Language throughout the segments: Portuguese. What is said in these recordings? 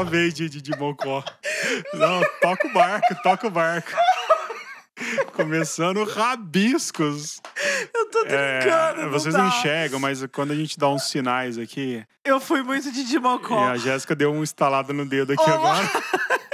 sua vez de, de, de Mocó. Não, toca o barco, toca o barco. Começando rabiscos. Eu tô brincando. É, não vocês dá. não enxergam, mas quando a gente dá uns sinais aqui, Eu fui muito de e Dimocó. a Jéssica deu um instalado no dedo aqui Olá. agora.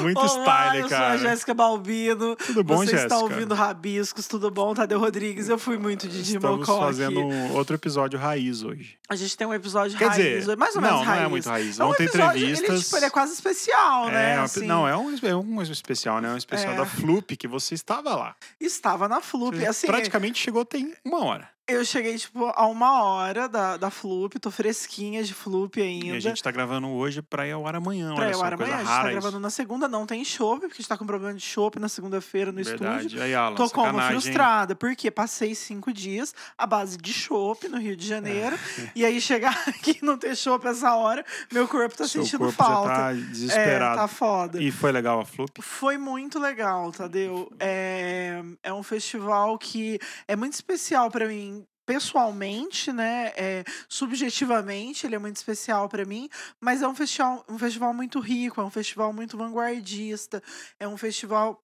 Muito Olá, style, eu sou a cara. Jéssica Balbino. Tudo bom, Você Jéssica? está ouvindo Rabiscos, tudo bom? Tadeu Rodrigues, eu fui muito de Estamos Dimocó fazendo um outro episódio raiz hoje. A gente tem um episódio Quer raiz, dizer, mais ou não, menos não raiz. é muito raiz. É um Vão ter episódio, Ele, entrevistas. tipo, ele é quase especial, né? É, assim. não, é um, é um especial, né? É um especial É. da Floop, que você estava lá. Estava na Flup. Assim, praticamente chegou tem uma hora. Eu cheguei, tipo, a uma hora da, da Flup, tô fresquinha de Flup ainda. E a gente tá gravando hoje pra ir ao ar amanhã. Pra olha eu só, ar amanhã, a gente tá isso. gravando na segunda, não tem chopp, porque a gente tá com problema de chopp na segunda-feira no Verdade. estúdio. Aí, Alan, Tô como frustrada, porque passei cinco dias à base de chopp no Rio de Janeiro. É. E aí chegar aqui e não ter chopp essa hora, meu corpo tá Seu sentindo corpo falta. já tá é, desesperado. tá foda. E foi legal a Floop? Foi muito legal, Tadeu. É, é um festival que é muito especial pra mim. Pessoalmente, né? É, subjetivamente, ele é muito especial pra mim, mas é um festival, um festival muito rico, é um festival muito vanguardista, é um festival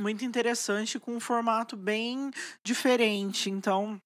muito interessante com um formato bem diferente. Então,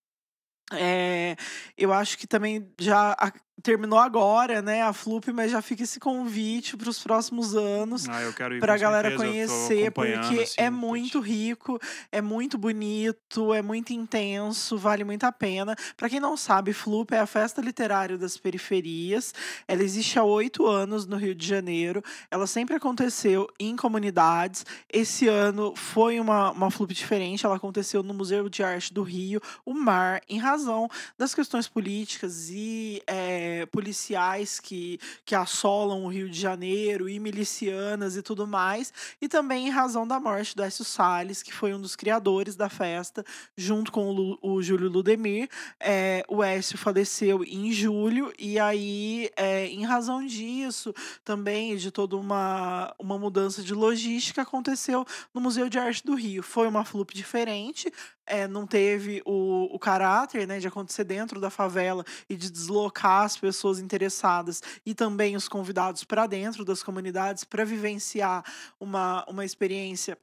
é, eu acho que também já terminou agora, né, a Flup, mas já fica esse convite para os próximos anos Ah, eu quero ir pra galera certeza, conhecer, porque assim, é muito rico, é muito bonito, é muito intenso, vale muito a pena. Pra quem não sabe, Flup é a festa literária das periferias. Ela existe há oito anos no Rio de Janeiro. Ela sempre aconteceu em comunidades. Esse ano foi uma, uma Flup diferente. Ela aconteceu no Museu de Arte do Rio, o Mar, em razão das questões políticas e eh, policiais que, que assolam o Rio de Janeiro e milicianas e tudo mais, e também em razão da morte do Écio Salles, que foi um dos criadores da festa, junto com o, o Júlio Ludemir. Eh, o Écio faleceu em julho, e aí, eh, em razão disso, também de toda uma, uma mudança de logística, aconteceu no Museu de Arte do Rio. Foi uma flup diferente, eh, não teve o, o caráter né, de acontecer dentro da favela e de deslocar as pessoas interessadas e também os convidados para dentro das comunidades para vivenciar uma, uma experiência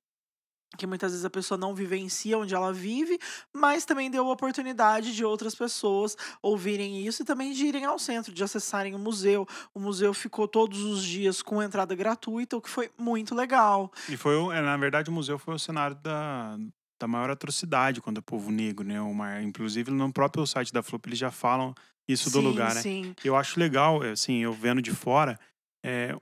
que muitas vezes a pessoa não vivencia onde ela vive, mas também deu a oportunidade de outras pessoas ouvirem isso e também de irem ao centro, de acessarem o museu. O museu ficou todos os dias com entrada gratuita, o que foi muito legal. E foi, é, na verdade, o museu foi o cenário da, da maior atrocidade contra o povo negro, né? Inclusive, no próprio site da Floop, eles já falam isso do sim, lugar, né? Sim, Eu acho legal, assim, eu vendo de fora, é,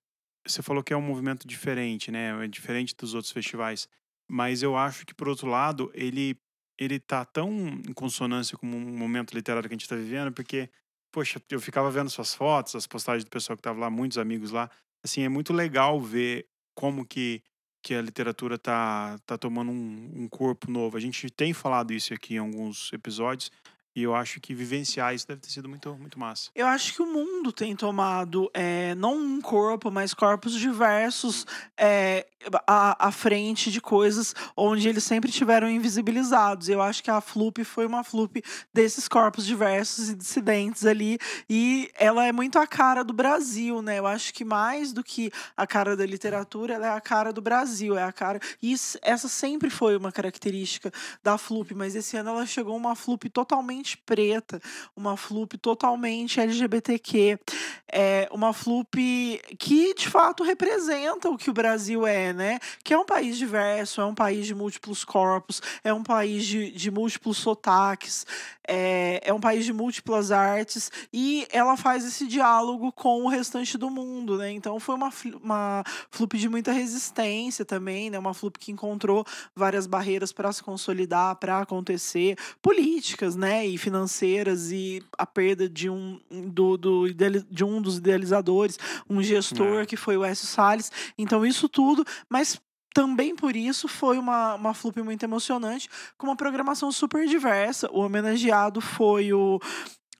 você falou que é um movimento diferente, né? É diferente dos outros festivais. Mas eu acho que, por outro lado, ele, ele tá tão em consonância com o momento literário que a gente tá vivendo, porque, poxa, eu ficava vendo suas fotos, as postagens do pessoal que tava lá, muitos amigos lá. Assim, é muito legal ver como que, que a literatura tá, tá tomando um, um corpo novo. A gente tem falado isso aqui em alguns episódios, e eu acho que vivenciar isso deve ter sido muito, muito massa. Eu acho que o mundo tem tomado é, não um corpo, mas corpos diversos é, à, à frente de coisas onde eles sempre tiveram invisibilizados. Eu acho que a Flup foi uma Flup desses corpos diversos e dissidentes ali. E ela é muito a cara do Brasil, né? Eu acho que mais do que a cara da literatura, ela é a cara do Brasil. É a cara. E isso- essa sempre foi uma característica da Flup, mas esse ano ela chegou uma Flup totalmente preta, uma Flup totalmente LGBTQ, é uma Flup que de fato representa o que o Brasil é, né? Que é um país diverso, é um país de múltiplos corpos, é um país de, de múltiplos sotaques, é, é um país de múltiplas artes e ela faz esse diálogo com o restante do mundo, né? Então foi uma, uma Flup de muita resistência também, né? Uma Flup que encontrou várias barreiras para se consolidar, para acontecer, políticas, né, e financeiras e a perda de um do, do de um dos idealizadores, um gestor É. que foi o Écio Salles. Então isso tudo, mas também por isso foi uma, uma flup muito emocionante, com uma programação super diversa. O homenageado foi o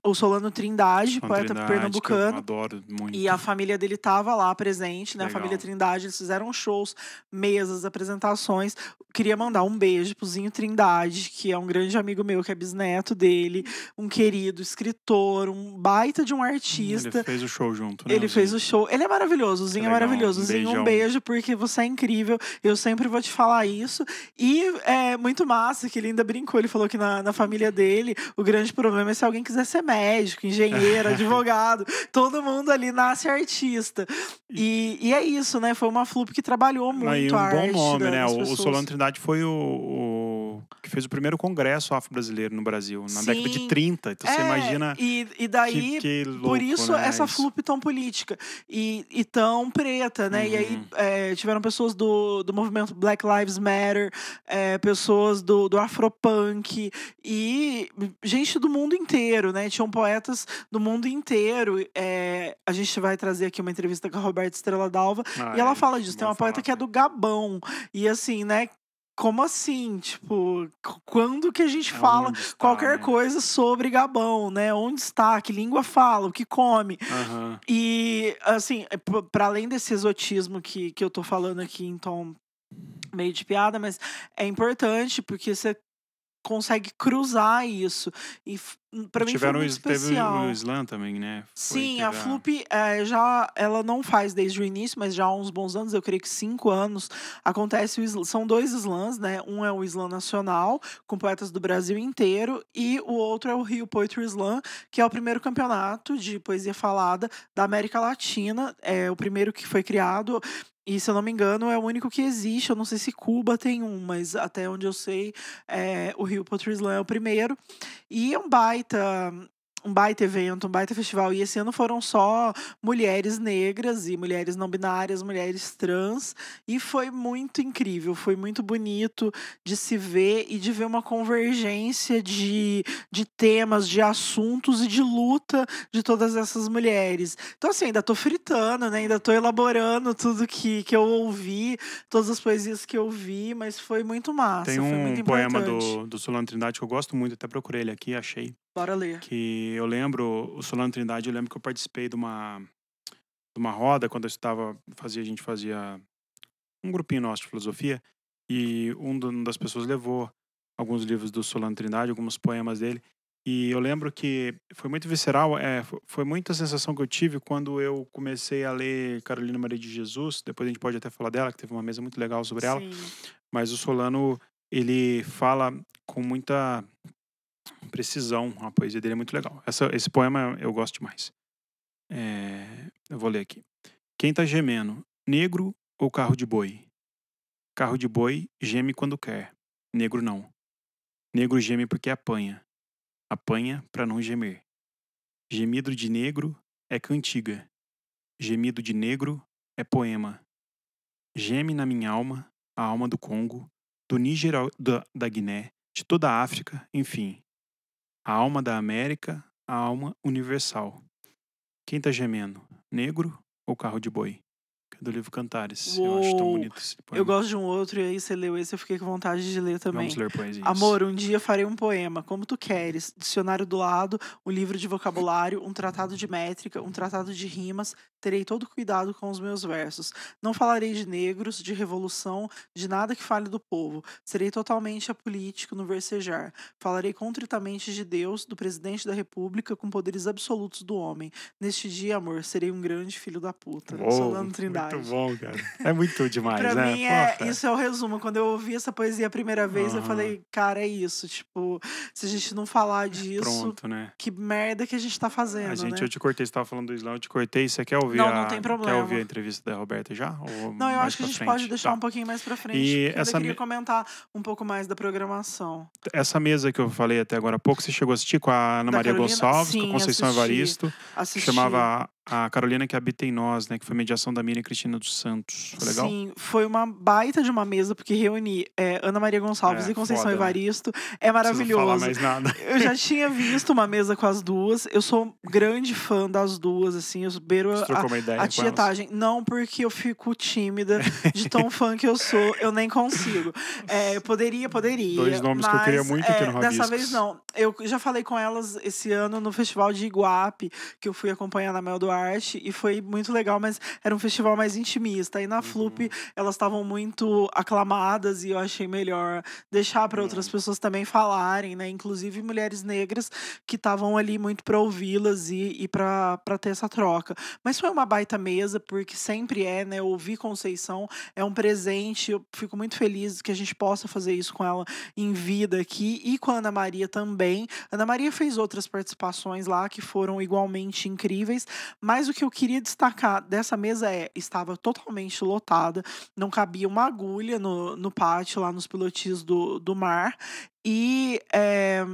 o Solano Trindade, Solano poeta Trindade, que Eu pernambucano. adoro muito. E a família dele tava lá presente, né? A Legal. família Trindade, eles fizeram shows, mesas, apresentações. Queria mandar um beijo pro Zinho Trindade, que é um grande amigo meu, que é bisneto dele, um querido escritor, um baita de um artista. Ele fez o show junto, né? Ele fez o show. Ele é maravilhoso, o Zinho é maravilhoso. um Zinho, um beijo, porque você é incrível. Eu sempre vou te falar isso. E é muito massa que ele ainda brincou. Ele falou que na, na família dele, o grande problema é se alguém quiser ser médico, engenheiro, advogado. Todo mundo ali nasce artista. E, e é isso, né? Foi uma flup que trabalhou muito Aí um a bom arte nome, da- né? das O, o. Solano Trindade foi o, o que fez o primeiro congresso afro-brasileiro no Brasil, na década de Sim. 30. Então você É, imagina E, e daí, que, que louco, Por isso, né? essa Isso. flup tão política e, e tão preta, né? E aí Uhum. é, tiveram pessoas do, do movimento Black Lives Matter, é, pessoas do, do Afropunk e gente do mundo inteiro, né? Tinham poetas do mundo inteiro. é, a gente vai trazer aqui uma entrevista com a Roberta Estrela Dalva Ah, e ela é, fala disso. Tem uma vamos falar, poeta que é tá. do Gabão. E assim, né? Como assim? Tipo, quando que a gente fala Aonde está, qualquer né? coisa sobre Gabão, né? Onde está, que língua fala, o que come. Aham. E, assim, para além desse exotismo que, que eu tô falando aqui em tom meio de piada, mas é importante porque você consegue cruzar isso. E para mim foi Tiveram, muito o- teve especial. o Slam também, né? Foi, Sim, teve a Flup é, já ela não faz desde o início, mas já há uns bons anos, eu creio que cinco anos, acontece o são dois slams, né? Um é o Slam Nacional, com poetas do Brasil inteiro, e o outro é o Rio Poetry Slam, que é o primeiro campeonato de poesia falada da América Latina, é o primeiro que foi criado. E, se eu não me engano, é o único que existe. Eu não sei se Cuba tem um, mas até onde eu sei, é, o Rio Poetry Slam é o primeiro. E é um baita um baita evento, um baita festival. E esse ano foram só mulheres negras e mulheres não binárias, mulheres trans. E foi muito incrível, foi muito bonito de se ver e de ver uma convergência de, de temas, de assuntos e de luta de todas essas mulheres. Então, assim, ainda tô fritando, né? Ainda tô elaborando tudo que, que eu ouvi, todas as poesias que eu vi, mas foi muito massa. Tem foi muito um poema do, do Solano Trindade que eu gosto muito, até procurei ele aqui, achei. Bora ler. Que eu lembro, o Solano Trindade, eu lembro que eu participei de uma, de uma roda quando eu estava, fazia, a gente fazia um grupinho nosso de filosofia, e um do- uma das pessoas levou alguns livros do Solano Trindade, alguns poemas dele. E eu lembro que foi muito visceral, é, fo- foi muita sensação que eu tive quando eu comecei a ler Carolina Maria de Jesus. Depois a gente pode até falar dela, que teve uma mesa muito legal sobre ela. Sim. Mas o Solano, ele fala com muita precisão. A poesia dele é muito legal. Essa, esse poema eu gosto demais. É, eu vou ler aqui. Quem tá gemendo, negro ou carro de boi? Carro de boi geme quando quer. Negro não. Negro geme porque apanha. Apanha para não gemer. Gemido de negro é cantiga. Gemido de negro é poema. Geme na minha alma, a alma do Congo, do Níger da, da Guiné, de toda a África, enfim. A alma da América, a alma universal. Quem tá gemendo? Negro ou carro de boi? Do livro Cantares. Eu acho tão Uou! bonito esse poema. Eu gosto de um outro, e aí você leu esse, eu fiquei com vontade de ler também. Vamos ler poesias. Amor, um dia farei um poema, como tu queres. Dicionário do lado, um livro de vocabulário, um tratado de métrica, um tratado de rimas. Terei todo cuidado com os meus versos. Não falarei de negros, de revolução, de nada que fale do povo. Serei totalmente apolítico no versejar. Falarei contritamente de Deus, do presidente da república, com poderes absolutos do homem. Neste dia, amor, serei um grande filho da puta. Uou, Solano Trindade. Muito bom, cara. É muito demais, Pra né? mim, é, isso é o resumo. Quando eu ouvi essa poesia a primeira vez, eu Aham. falei, cara, é isso. Tipo, se a gente não falar disso, Pronto, né? que merda que a gente tá fazendo, A gente, né? eu te cortei, você tava falando do Islã, eu te cortei. Você quer ouvir Não, a... não tem Quer problema. ouvir a entrevista da Roberta já? Ou Não, eu acho que a gente frente? pode deixar Tá. um pouquinho mais pra frente. E eu essa ainda queria me- comentar um pouco mais da programação. Essa mesa que eu falei até agora há pouco, você chegou a assistir com a Ana Da Maria Carolina? Gonçalves, com Sim, a Conceição assisti. Evaristo. Assisti. Chamava a Carolina que habita em nós, né? Que foi mediação da Miriam Cristina dos Santos. Foi legal? Sim, foi uma baita de uma mesa, porque reuni é, Ana Maria Gonçalves É, e Conceição foda, né? Evaristo. É Não preciso maravilhoso. falar mais nada. Eu já tinha visto uma mesa com as duas. Eu sou grande fã das duas, assim. Eu beiro Você a, uma ideia a tietagem. Não porque eu fico tímida de tão fã que eu sou. Eu nem consigo. É, eu poderia, poderia. Dois nomes que eu queria mas, muito ter é, no Dessa Rabiscos. vez não. Eu já falei com elas esse ano no Festival de Iguape, que eu fui acompanhar na Mel Duarte. E foi muito legal, mas era um festival mais intimista. E na Uhum. Flup, elas estavam muito aclamadas e eu achei melhor deixar para Uhum. outras pessoas também falarem, né? Inclusive mulheres negras que estavam ali muito para ouvi-las e, e para ter essa troca. Mas foi uma baita mesa, porque sempre é, né? Ouvir Conceição é um presente. Eu fico muito feliz que a gente possa fazer isso com ela em vida aqui e com a Ana Maria também. Ana Maria fez outras participações lá que foram igualmente incríveis, mas o que eu queria destacar dessa mesa é estava totalmente lotada, não cabia uma agulha no, no pátio lá nos pilotis do, do mar. E é,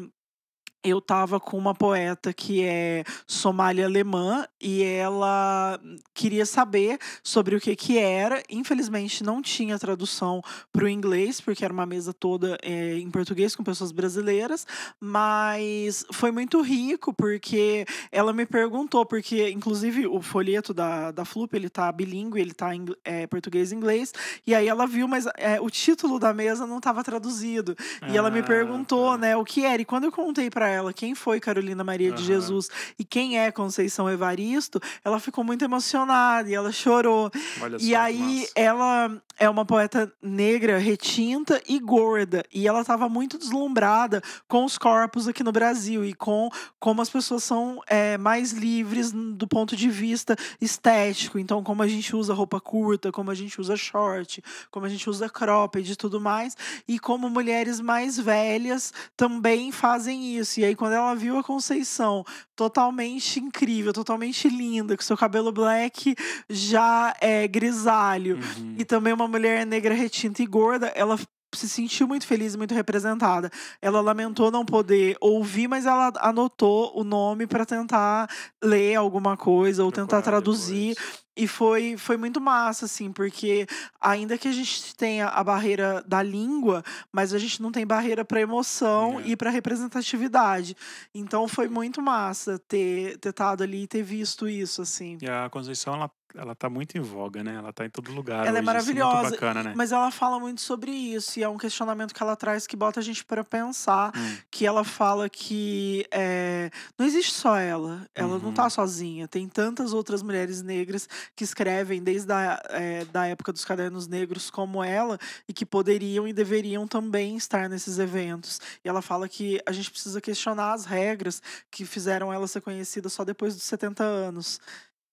eu tava com uma poeta que é somália alemã e ela queria saber sobre o que que era. Infelizmente não tinha tradução para o inglês, porque era uma mesa toda eh, em português com pessoas brasileiras, mas foi muito rico porque ela me perguntou, porque inclusive o folheto da, da Flup, ele tá bilíngue, ele tá em eh, português e inglês, e aí ela viu, mas eh, o título da mesa não estava traduzido. E ela me Ah, perguntou, tá. né, o que era. E quando eu contei pra ela quem foi Carolina Maria de Aham. Jesus e quem é Conceição Evaristo, ela ficou muito emocionada e ela chorou. Olha E aí ela é uma poeta negra, retinta e gorda. E ela estava muito deslumbrada com os corpos aqui no Brasil e com como as pessoas são é, mais livres do ponto de vista estético. Então, como a gente usa roupa curta, como a gente usa short, como a gente usa cropped e tudo mais. E como mulheres mais velhas também fazem isso. E aí, quando ela viu a Conceição totalmente incrível, totalmente linda, com seu cabelo black já é grisalho, Uhum. e também uma mulher negra retinta e gorda, ela se sentiu muito feliz e muito representada. Ela lamentou não poder ouvir, mas ela anotou o nome para tentar ler alguma coisa ou tentar traduzir. depois. E foi, foi muito massa, assim, porque ainda que a gente tenha a barreira da língua, mas a gente não tem barreira para emoção É. e para representatividade. Então foi muito massa ter estado ali e ter visto isso, assim. E a Conceição, ela, ela tá muito em voga, né? Ela tá em todo lugar. Ela é hoje, maravilhosa, Isso é muito bacana, né? Mas ela fala muito sobre isso, e é um questionamento que ela traz que bota a gente para pensar. Hum. Que ela fala que é, não existe só ela, ela não tá Uhum. sozinha. Tem tantas outras mulheres negras que escrevem desde a é, da época dos cadernos negros como ela e que poderiam e deveriam também estar nesses eventos. E ela fala que a gente precisa questionar as regras que fizeram ela ser conhecida só depois dos 70 anos.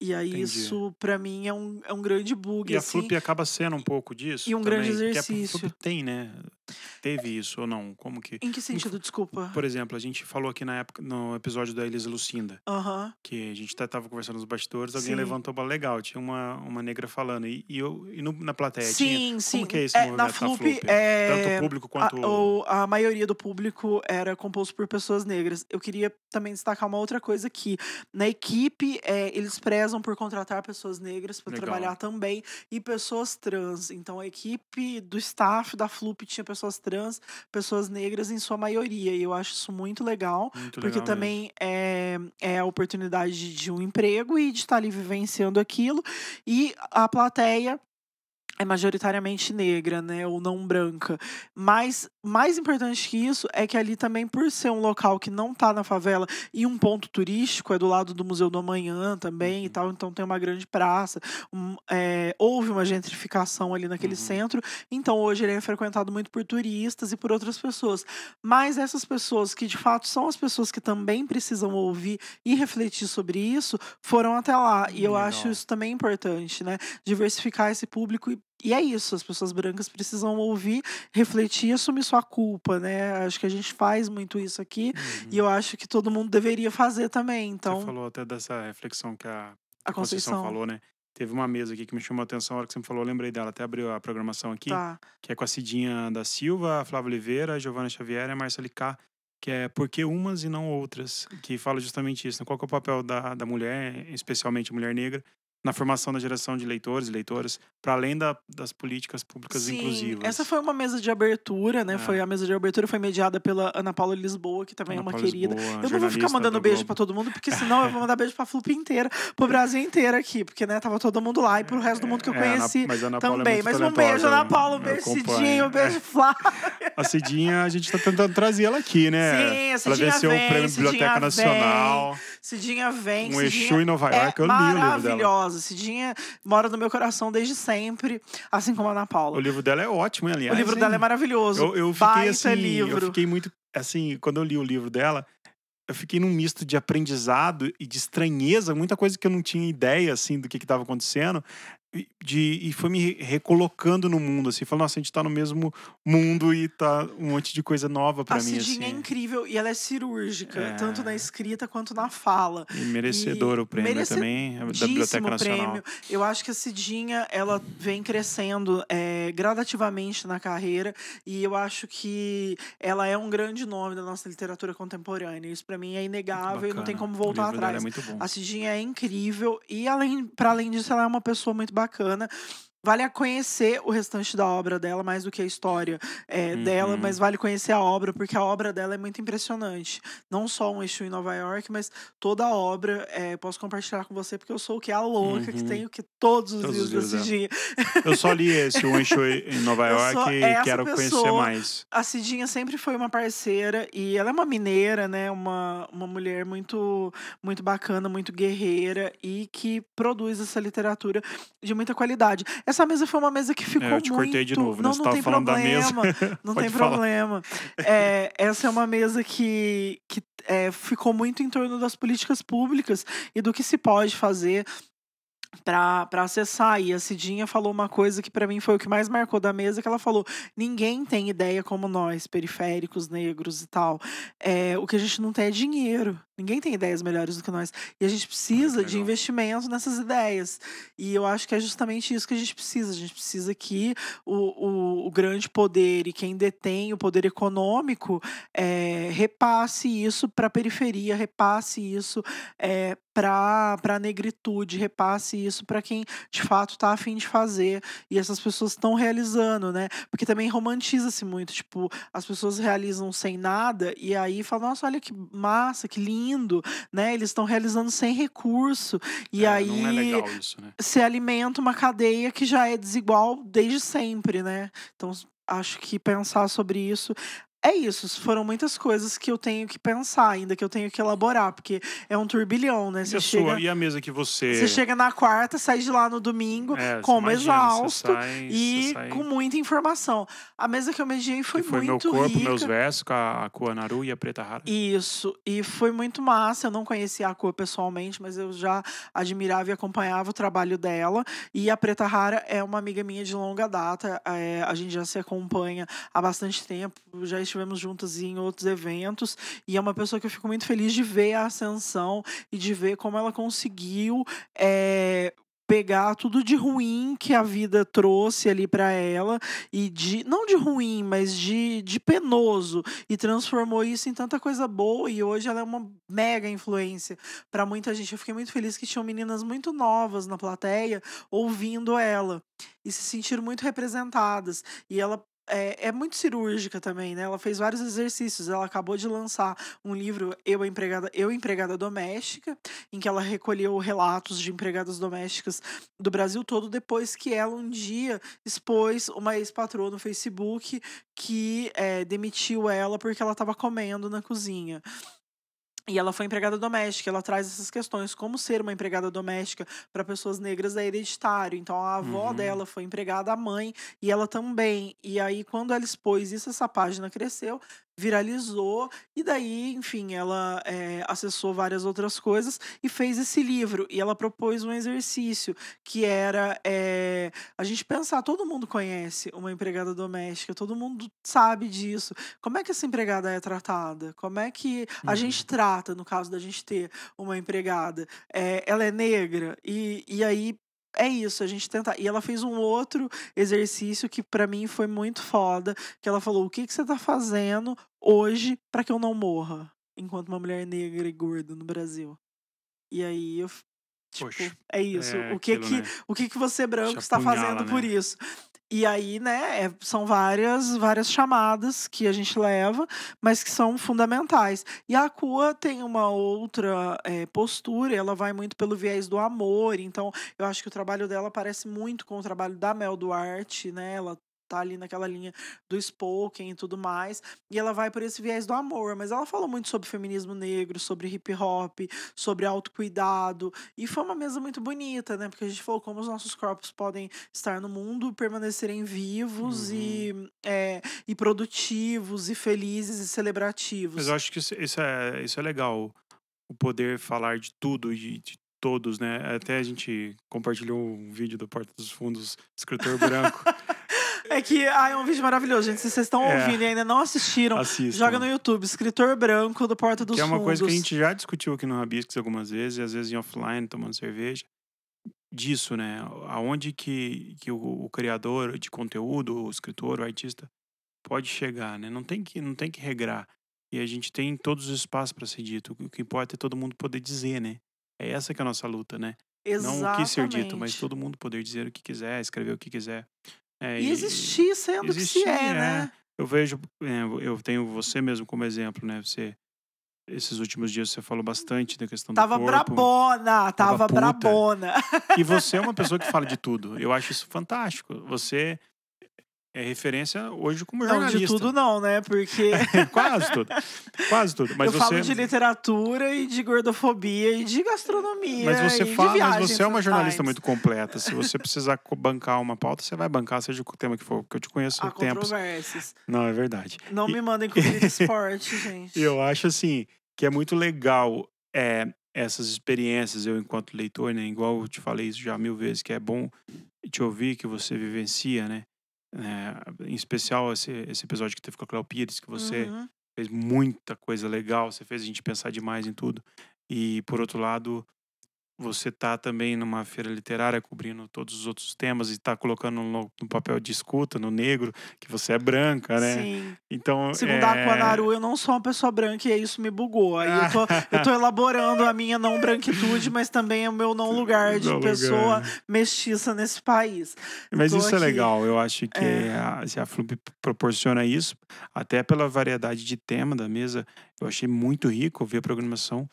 E aí Entendi. isso, pra mim, é um, é um grande bug, E a assim. Flup acaba sendo um pouco disso. E um também, grande porque a exercício. Flup tem, né? Teve isso ou não? Como que. Em que sentido, desculpa? Por exemplo, a gente falou aqui na época, no episódio da Elisa Lucinda, Aham. que a gente até tava conversando nos bastidores, alguém Sim. levantou uma legal, tinha uma, uma negra falando. E, e eu, e no- na plateia tinha. Sim, sim. Como que é esse É, movimento na da Flup, Flup? é, Tanto o público quanto. A, o- a maioria do público era composto por pessoas negras. Eu queria também destacar uma outra coisa que na equipe é, eles prezam por contratar pessoas negras para trabalhar também e pessoas trans. Então a equipe do staff da Flup tinha pessoas trans, pessoas negras em sua maioria. E eu acho isso muito legal. Muito Porque legal também é, é a oportunidade de, de um emprego e de estar ali vivenciando aquilo. E a plateia é majoritariamente negra, né, ou não branca. Mas mais importante que isso é que ali também, por ser um local que não tá na favela e um ponto turístico, é do lado do Museu do Amanhã também e Uhum. tal, então tem uma grande praça. um- é, houve uma gentrificação ali naquele Uhum. centro, então hoje ele é frequentado muito por turistas e por outras pessoas. Mas essas pessoas que de fato são as pessoas que também precisam ouvir e refletir sobre isso, foram até lá. E eu acho Legal. isso também importante, né? Diversificar esse público e e é isso, as pessoas brancas precisam ouvir, refletir e assumir sua culpa, né? Acho que a gente faz muito isso aqui Uhum. e eu acho que todo mundo deveria fazer também. Você Então, falou até dessa reflexão que a a Conceição Conceição. falou, né? Teve uma mesa aqui que me chamou a atenção, a hora que você me falou, eu lembrei dela, até abriu a programação aqui, Tá. que é com a Cidinha da Silva, a Flávia Oliveira, a Giovana Xavier e a Marcela K. que é Por que umas e não outras, que fala justamente isso. Né? Qual que é o papel da, da mulher, especialmente a mulher negra, na formação da geração de leitores e leitoras, para além da, das políticas públicas Sim, inclusivas. essa foi uma mesa de abertura, né? É. Foi a mesa de abertura foi mediada pela Ana Paula Lisboa, que também Ana é uma Paula querida. Lisboa, eu não vou ficar mandando do beijo pra todo mundo, porque senão eu vou mandar beijo pra Flup inteira, pro Brasil inteiro aqui, porque né, tava todo mundo lá e pro resto do mundo que eu É, conheci mas a Ana Paula é também. muito Mas um beijo, Ana Paula, um beijo. Cidinho, um beijo Flávio. A Cidinha, a gente tá tentando trazer ela aqui, né? Sim, a Ela Cidinha venceu vem, o Prêmio Cidinha Biblioteca Nacional. Cidinha vem, Um Cidinha Exu em Nova é York, eu li o livro dela. maravilhosa. Cidinha mora no meu coração desde sempre, assim como a Ana Paula. O livro dela é ótimo, hein, O aliás. livro hein? dela é maravilhoso. Eu, eu fiquei Baita assim, livro. eu fiquei muito assim, quando eu li o livro dela, eu fiquei num misto de aprendizado e de estranheza, muita coisa que eu não tinha ideia assim do que estava acontecendo. E, de, e foi me recolocando no mundo, assim, falando, nossa, a gente tá no mesmo mundo e tá um monte de coisa nova pra a mim, Cidinha é assim. incrível e ela é cirúrgica, É. tanto na escrita quanto na fala. E merecedor E o prêmio também, é da Biblioteca Nacional. prêmio. Eu acho que a Cidinha, ela vem crescendo é, gradativamente na carreira e eu acho que ela é um grande nome da nossa literatura contemporânea. Isso pra mim é inegável e não tem como voltar dela atrás. É. A Cidinha é incrível e além, para além disso, ela é uma pessoa muito bacana. Vale a conhecer o restante da obra dela, mais do que a história é, dela, Uhum. mas vale conhecer a obra, porque a obra dela é muito impressionante. Não só um Exu em Nova York, mas toda a obra. é, posso compartilhar com você, porque eu sou o que? A louca, que Uhum. tem o que? Todos os Todos os livros da Cidinha. Eu só li esse, o Enxô em Nova York, e quero conhecer pessoa. mais. A Cidinha sempre foi uma parceira e ela é uma mineira, né? Uma, uma mulher muito, muito bacana, muito guerreira e que produz essa literatura de muita qualidade. Essa mesa foi uma mesa que ficou É, eu te muito... cortei de novo, né? Não, não tem falando da mesa. problema. Não Pode tem falar. problema. É, essa é uma mesa que, que é, ficou muito em torno das políticas públicas e do que se pode fazer para acessar. E a Cidinha falou uma coisa que para mim foi o que mais marcou da mesa, que ela falou: ninguém tem ideia como nós, periféricos, negros e tal. É, o que a gente não tem é dinheiro. Ninguém tem ideias melhores do que nós. E a gente precisa de investimento nessas ideias. E eu acho que é justamente isso que a gente precisa. A gente precisa que o, o, o grande poder e quem detém o poder econômico é, repasse isso para a periferia, repasse isso é, para a negritude, repasse isso para quem de fato está afim de fazer. E essas pessoas estão realizando, né? Porque também romantiza-se muito. Tipo, as pessoas realizam sem nada e aí falam, nossa, olha que massa, que lindo, né? Eles estão realizando sem recurso. E É, aí é isso, né? se alimenta uma cadeia que já é desigual desde sempre, né? Então, acho que pensar sobre isso. É isso, foram muitas coisas que eu tenho que pensar ainda, que eu tenho que elaborar, porque é um turbilhão, né? E Você a, chega, sua, e a mesa que você. você chega na quarta, sai de lá no domingo, É, como imagina, exausto sai, e sai, com muita informação. A mesa que eu mediei foi, que foi meu muito corpo, rica. meus versos, com a, a Kua Naru e a Preta Rara. Isso, e foi muito massa. Eu não conhecia a cor pessoalmente, mas eu já admirava e acompanhava o trabalho dela. E a Preta Rara é uma amiga minha de longa data. é, a gente já se acompanha há bastante tempo, já estivemos juntas em outros eventos. E é uma pessoa que eu fico muito feliz de ver a ascensão e de ver como ela conseguiu. é, pegar tudo de ruim que a vida trouxe ali pra ela e de não de ruim, mas de, de penoso e transformou isso em tanta coisa boa e hoje ela é uma mega influência pra muita gente. Eu fiquei muito feliz que tinham meninas muito novas na plateia ouvindo ela e se sentiram muito representadas e ela é, é muito cirúrgica também, né? Ela fez vários exercícios. Ela acabou de lançar um livro, Eu, Empregada, Eu Empregada Doméstica, em que ela recolheu relatos de empregadas domésticas do Brasil todo, depois que ela um dia expôs uma ex-patroa no Facebook que eh, demitiu ela porque ela estava comendo na cozinha. E ela foi empregada doméstica, ela traz essas questões, como ser uma empregada doméstica para pessoas negras é hereditário. Então a avó Uhum. dela foi empregada, a mãe, e ela também. E aí, quando ela expôs isso, essa página cresceu, viralizou, e daí, enfim, ela eh, acessou várias outras coisas e fez esse livro. E ela propôs um exercício que era eh, a gente pensar, todo mundo conhece uma empregada doméstica, todo mundo sabe disso. Como é que essa empregada é tratada? Como é que a Uhum. gente trata, no caso da gente ter uma empregada? Eh, ela é negra? E, e aí é isso, a gente tentar. E ela fez um outro exercício que pra mim foi muito foda, que ela falou: "O que que você tá fazendo hoje pra que eu não morra enquanto uma mulher negra e gorda no Brasil?". E aí eu tipo, Poxa, é isso. é o que aquilo, que né? o que que você branco está fazendo por né? isso? E aí, né, é- são várias várias chamadas que a gente leva, mas que são fundamentais. E a Cua tem uma outra eh, postura, ela vai muito pelo viés do amor, então eu acho que o trabalho dela parece muito com o trabalho da Mel Duarte, né? Ela tá ali naquela linha do spoken e tudo mais, e ela vai por esse viés do amor, mas ela falou muito sobre feminismo negro, sobre hip hop, sobre autocuidado, e foi uma mesa muito bonita, né? Porque a gente falou como os nossos corpos podem estar no mundo, permanecerem vivos Uhum. e, é, e produtivos, e felizes, e celebrativos. Mas eu acho que isso, isso é, isso é legal, o poder falar de tudo e de todos, né? Até a gente compartilhou um vídeo do Porta dos Fundos, escritor branco. É que ah, é um vídeo maravilhoso, gente. Se vocês estão É. ouvindo e ainda não assistiram, Assistam. joga no YouTube, escritor branco do Porta dos Que é uma Fundos. coisa que a gente já discutiu aqui no Rabiscos algumas vezes, e às vezes em offline, tomando cerveja. Disso, né? Aonde que, que o, o criador de conteúdo, o escritor, o artista, pode chegar, né? Não tem que, não tem que regrar. E a gente tem todos os espaços para ser dito. O que importa é todo mundo poder dizer, né? É essa que é a nossa luta, né? Exatamente. Não o que ser dito, mas todo mundo poder dizer o que quiser, escrever o que quiser. É, E existir sendo que existir, se é, é. né? Eu vejo, é, eu tenho você mesmo como exemplo, né? Você, esses últimos dias você falou bastante da questão Tava do corpo. brabona, tava, puta. brabona. E você é uma pessoa que fala de tudo. Eu acho isso fantástico. Você é referência hoje como Não, jornalista. de tudo não, né? Porque Quase tudo. Quase tudo. Mas eu você, falo de literatura e de gordofobia e de gastronomia. mas você fala, mas viagens você é uma jornalista muito completa. Se você precisar bancar uma pauta, você vai bancar, seja o tema que for, porque eu te conheço há tempos. Não, é verdade. Não E- me mandem comida de esporte, gente. Eu acho assim que é muito legal é, essas experiências, eu enquanto leitor, né? Igual eu te falei isso já mil vezes, que é bom te ouvir que você vivencia, né? É, em especial esse, esse episódio que teve com a Cléo Pires, que você Uhum. fez muita coisa legal, você fez a gente pensar demais em tudo. E por outro lado, você tá também numa feira literária cobrindo todos os outros temas e tá colocando no, no papel de escuta, no negro, que você é branca, né? Sim. Então, Segundo é... a Aquanaru, eu não sou uma pessoa branca e isso me bugou. Aí eu tô, eu tô elaborando a minha não branquitude, mas também o meu não lugar de Não pessoa lugar. mestiça nesse país. Mas isso é aqui. legal, eu acho que É. a, a Flump proporciona isso, até pela variedade de tema da mesa, eu achei muito rico ouvir a programação.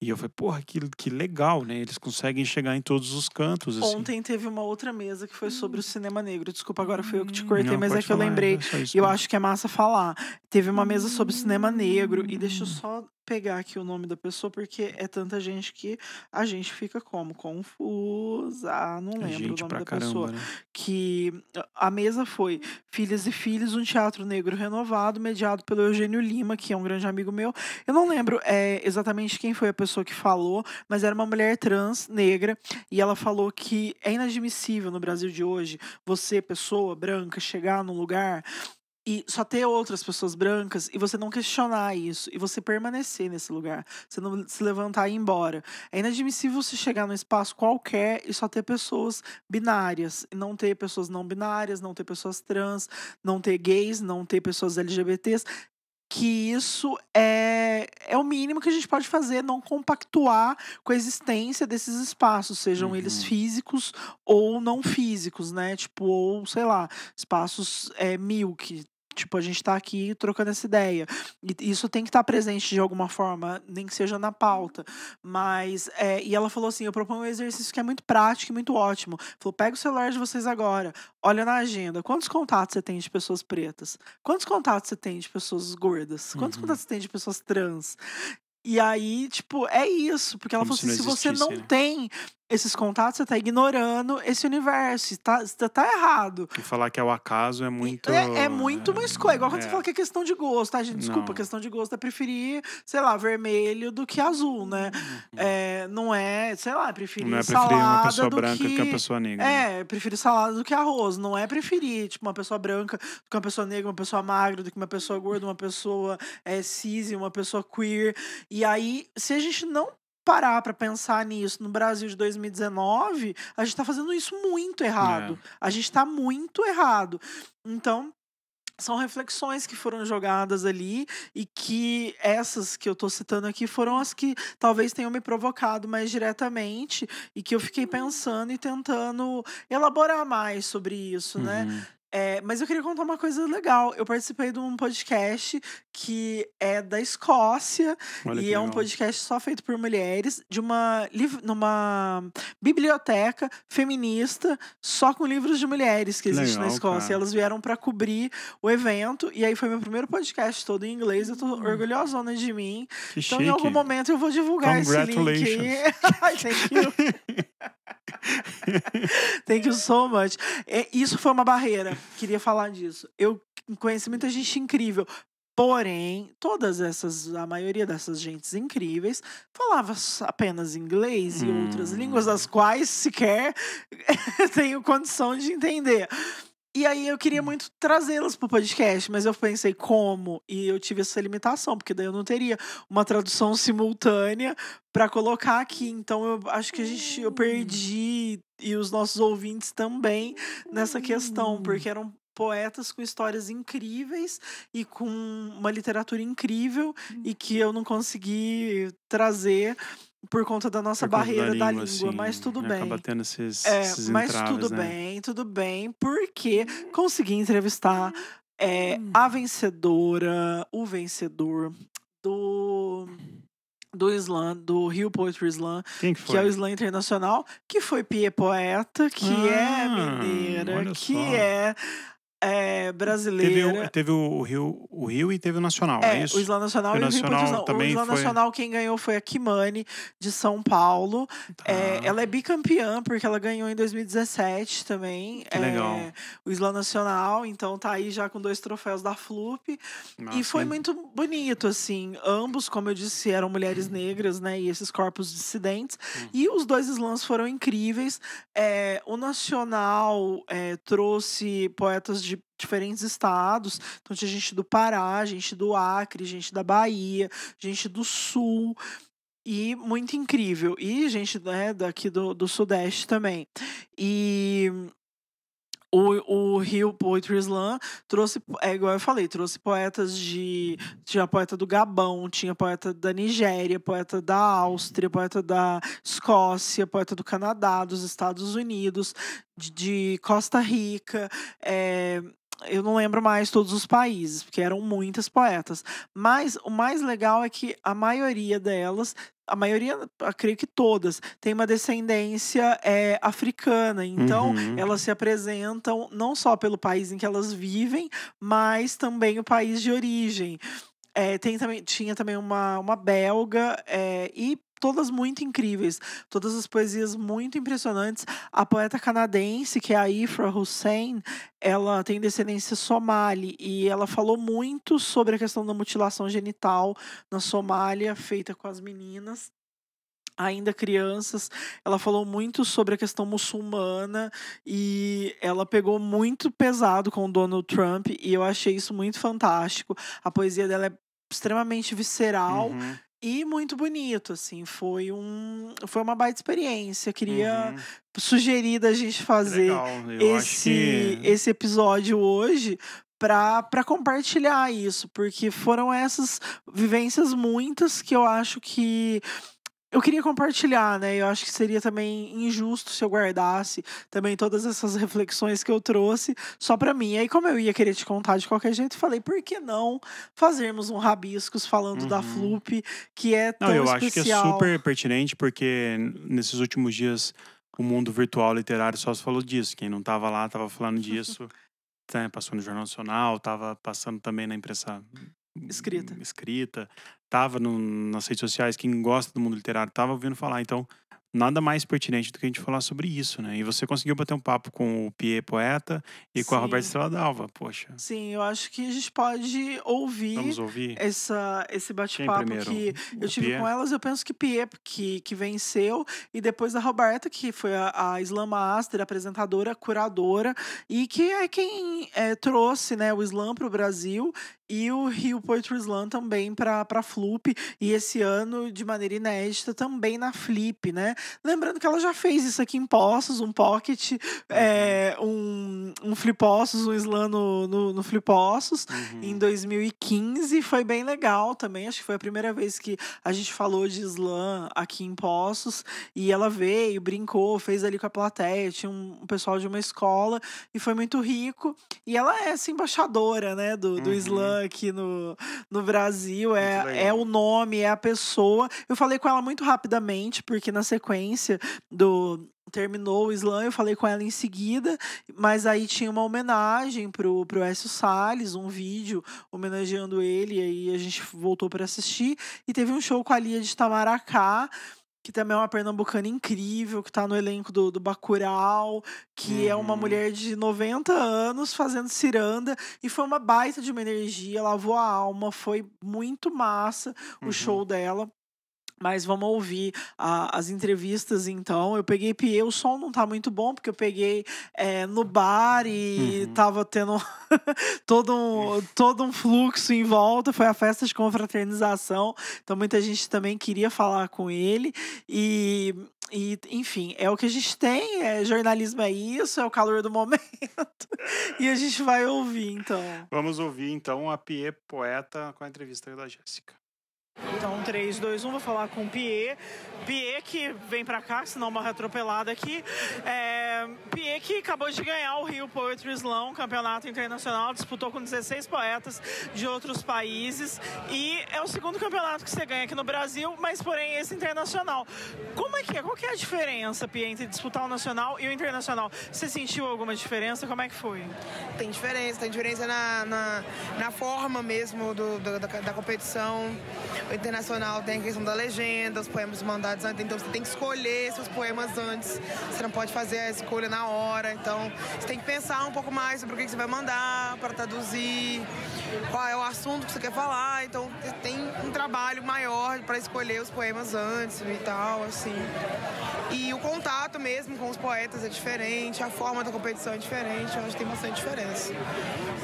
E eu falei, porra, que, que legal, né? Eles conseguem chegar em todos os cantos, assim. Ontem teve uma outra mesa que foi sobre o cinema negro. Desculpa, agora foi eu que te cortei, Não, mas é que eu falar, lembrei. é isso E eu acho que é massa falar. Teve uma mesa sobre cinema negro. E deixa eu só pegar aqui o nome da pessoa, porque é tanta gente que a gente fica como? Confusa. Ah, não lembro o gente nome pra da caramba, pessoa. né? que a mesa foi Filhas e Filhos, um teatro negro renovado, mediado pelo Eugênio Lima, que é um grande amigo meu. Eu não lembro é, exatamente quem foi a pessoa que falou, mas era uma mulher trans, negra, e ela falou que é inadmissível no Brasil de hoje você, pessoa branca, chegar num lugar e só ter outras pessoas brancas e você não questionar isso e você permanecer nesse lugar, você não se levantar e ir embora. É inadmissível você chegar num espaço qualquer e só ter pessoas binárias, e não ter pessoas não binárias, não ter pessoas trans, não ter gays, não ter pessoas LGBTs. Que isso é, é o mínimo que a gente pode fazer, não compactuar com a existência desses espaços, sejam eles Uhum. físicos ou não físicos, né? Tipo, ou sei lá, espaços é, mil que Tipo, a gente tá aqui trocando essa ideia. E isso tem que estar presente de alguma forma, nem que seja na pauta. Mas, é, e ela falou assim: eu proponho um exercício que é muito prático e muito ótimo. Falou: pega o celular de vocês agora, olha na agenda. Quantos contatos você tem de pessoas pretas? Quantos contatos você tem de pessoas gordas? Quantos Uhum. contatos você tem de pessoas trans? E aí, tipo, é isso. Porque ela Como falou se assim: não se você não né? tem esses contatos, você tá ignorando esse universo. e Tá, você tá errado. E falar que é o acaso é muito. É, é muito uma escolha. Igual quando você é. fala que é questão de gosto, tá, gente? Desculpa, Não. questão de gosto é preferir, sei lá, vermelho do que azul, né? É, não é, sei lá, preferir Não é preferir salada uma pessoa do branca que... que uma pessoa negra. É, prefiro salada do que arroz. Não é preferir, tipo, uma pessoa branca do que uma pessoa negra, uma pessoa magra, do que uma pessoa gorda, uma pessoa é, cis, uma pessoa queer. E aí, se a gente não parar para pensar nisso no Brasil de 2019, a gente está fazendo isso muito errado. É. A gente está muito errado. Então, são reflexões que foram jogadas ali e que essas que eu tô citando aqui foram as que talvez tenham me provocado mais diretamente e que eu fiquei pensando e tentando elaborar mais sobre isso, né? É, mas eu queria contar uma coisa legal. Eu participei de um podcast que é da Escócia Olha e é um podcast só feito por mulheres de uma numa biblioteca feminista só com livros de mulheres que existe na Legal, Escócia. cara. Elas vieram para cobrir o evento e aí foi meu primeiro podcast todo em inglês. Eu tô orgulhosona de mim. Que Então, Hum. chique. em algum momento eu vou divulgar esse link. Thank you. Thank you so much. É, isso foi uma barreira. Queria falar disso. Eu conheci muita gente incrível. Porém, todas essas, a maioria dessas gentes incríveis falava apenas inglês e outras Hum. línguas das quais sequer tenho condição de entender. E aí eu queria muito trazê-las pro podcast, mas eu pensei como? E eu tive essa limitação, porque daí eu não teria uma tradução simultânea para colocar aqui. Então eu acho que a gente eu perdi e os nossos ouvintes também nessa questão, porque eram poetas com histórias incríveis e com uma literatura incrível e que eu não consegui trazer por conta da nossa Por conta barreira da língua, assim, mas tudo né, bem. Acaba tendo esses, É, esses mas entraves, tudo né? bem, tudo bem, porque consegui entrevistar é, a vencedora, o vencedor do do slam, do Rio Poetry Slam, que que é o slam internacional, que foi Pia Poeta, que é Ah, mineira, olha que só. é, é Teve, brasileira. o, teve o, Rio, o Rio e teve o Nacional, é, É, isso? o Slam Nacional O e o Rio Nacional Poetry Slam. O também Slam foi- Nacional quem ganhou foi a Kimani, de São Paulo. É, Tá. ela é bicampeã, porque ela ganhou em 2017 também. Que legal. é, o Slam Nacional, então tá aí já com dois troféus da Flup. E Massa, foi hein? muito bonito, assim. Ambos, como eu disse, eram mulheres negras, né? E esses corpos dissidentes. Hum. E os dois slams foram incríveis. É, o Nacional é, trouxe poetas de diferentes estados. Então tinha gente do Pará, gente do Acre, gente da Bahia, gente do Sul. E muito incrível. E gente né, daqui do, do Sudeste também. E o, o Rio Poetry Slam trouxe, é igual eu falei, trouxe poetas de. Tinha poeta do Gabão, tinha poeta da Nigéria, poeta da Áustria, poeta da Escócia, poeta do Canadá, dos Estados Unidos, de, de Costa Rica. é, eu não lembro mais todos os países, porque eram muitas poetas. Mas o mais legal é que a maioria delas, a maioria, creio que todas, tem uma descendência é, africana. Então, Uhum. elas se apresentam não só pelo país em que elas vivem, mas também o país de origem. É, tem também, tinha também uma, uma belga é, e todas muito incríveis, todas as poesias muito impressionantes. A poeta canadense, que é a Ifra Hussein, ela tem descendência somali e ela falou muito sobre a questão da mutilação genital na Somália, feita com as meninas ainda crianças, ela falou muito sobre a questão muçulmana e ela pegou muito pesado com o Donald Trump e eu achei isso muito fantástico. A poesia dela é extremamente visceral Uhum, e muito bonito, assim, foi um foi uma baita experiência. Queria uhum. sugerir da gente fazer eu esse que... esse episódio hoje para compartilhar isso, porque foram essas vivências muitas que eu acho que eu queria compartilhar, né? Eu acho que seria também injusto se eu guardasse também todas essas reflexões que eu trouxe só pra mim. Aí, como eu ia querer te contar de qualquer jeito, falei, por que não fazermos um rabiscos falando da Uhum. Flup, que é tão Não, eu acho que é especial. super pertinente, porque nesses últimos dias o mundo virtual literário só se falou disso. Quem não tava lá tava falando disso, né, passou no Jornal Nacional, tava passando também na imprensa Escrita. escrita, tava no- nas redes sociais, quem gosta do mundo literário tava ouvindo falar. Então, nada mais pertinente do que a gente falar sobre isso, né? E você conseguiu bater um papo com o Pierre Poeta e com a Roberta Sim. Estrela Dalva, poxa. Sim, eu acho que a gente pode ouvir Vamos ouvir? essa, esse bate-papo que eu tive Pierre? com elas. Eu penso que Pierre que, que venceu, e depois a Roberta, que foi a, a Slam Master, apresentadora, curadora, e que é quem é, trouxe né, o Slam para o Brasil e o Rio Poetry Slam também para a Flup, e esse ano, de maneira inédita, também na Flip, né? Lembrando que ela já fez isso aqui em Poços, um pocket, Uhum. é, um, um Flipossos, um Slam no, no, no Flipossos, Uhum. em 2015. Foi bem legal também. Acho que foi a primeira vez que a gente falou de slam aqui em Poços. E ela veio, brincou, fez ali com a plateia. Tinha um, um pessoal de uma escola e foi muito rico. E ela é essa embaixadora, né, do, do Uhum. slam aqui no, no Brasil. Muito É, é o nome, é a pessoa. Eu falei com ela muito rapidamente, porque na sequência do terminou o slam, eu falei com ela em seguida, mas aí tinha uma homenagem pro, pro Écio Salles, um vídeo homenageando ele, e aí a gente voltou para assistir, e teve um show com a Lia de Tamaracá, que também é uma pernambucana incrível, que tá no elenco do, do Bacurau, que é uma Uhum. mulher de 90 anos fazendo ciranda, e foi uma baita de uma energia, lavou a alma, foi muito massa o Uhum. show dela. Mas vamos ouvir a- as entrevistas então. Eu peguei PE, o som não tá muito bom, porque eu peguei eh, no bar e Uhum. tava tendo todo, um, todo um fluxo em volta. Foi a festa de confraternização. Então muita gente também queria falar com ele. E, e enfim, é o que a gente tem. É, jornalismo é isso, é o calor do momento. e a gente vai ouvir então. Vamos ouvir então a Pie Poeta com a entrevista da Jéssica. Então, 3, 2, 1, vou falar com o Pie. Pie que vem pra cá, senão uma atropelada aqui. É, Pie que acabou de ganhar o Rio Poetry Slam, campeonato internacional, disputou com 16 poetas de outros países. E é o segundo campeonato que você ganha aqui no Brasil, mas porém esse internacional. Como é que é? Qual que é a diferença, Pie, entre disputar o nacional e o internacional? Você sentiu alguma diferença? Como é que foi? Tem diferença, tem diferença na, na, na forma mesmo do, do- da, da competição. O internacional tem a questão da legenda, os poemas mandados antes, então você tem que escolher seus poemas antes. Você não pode fazer a escolha na hora, então você tem que pensar um pouco mais sobre o que você vai mandar para traduzir, qual é o assunto que você quer falar. Então tem um trabalho maior para escolher os poemas antes e tal, assim. E o contato mesmo com os poetas é diferente, a forma da competição é diferente, eu acho que tem bastante diferença.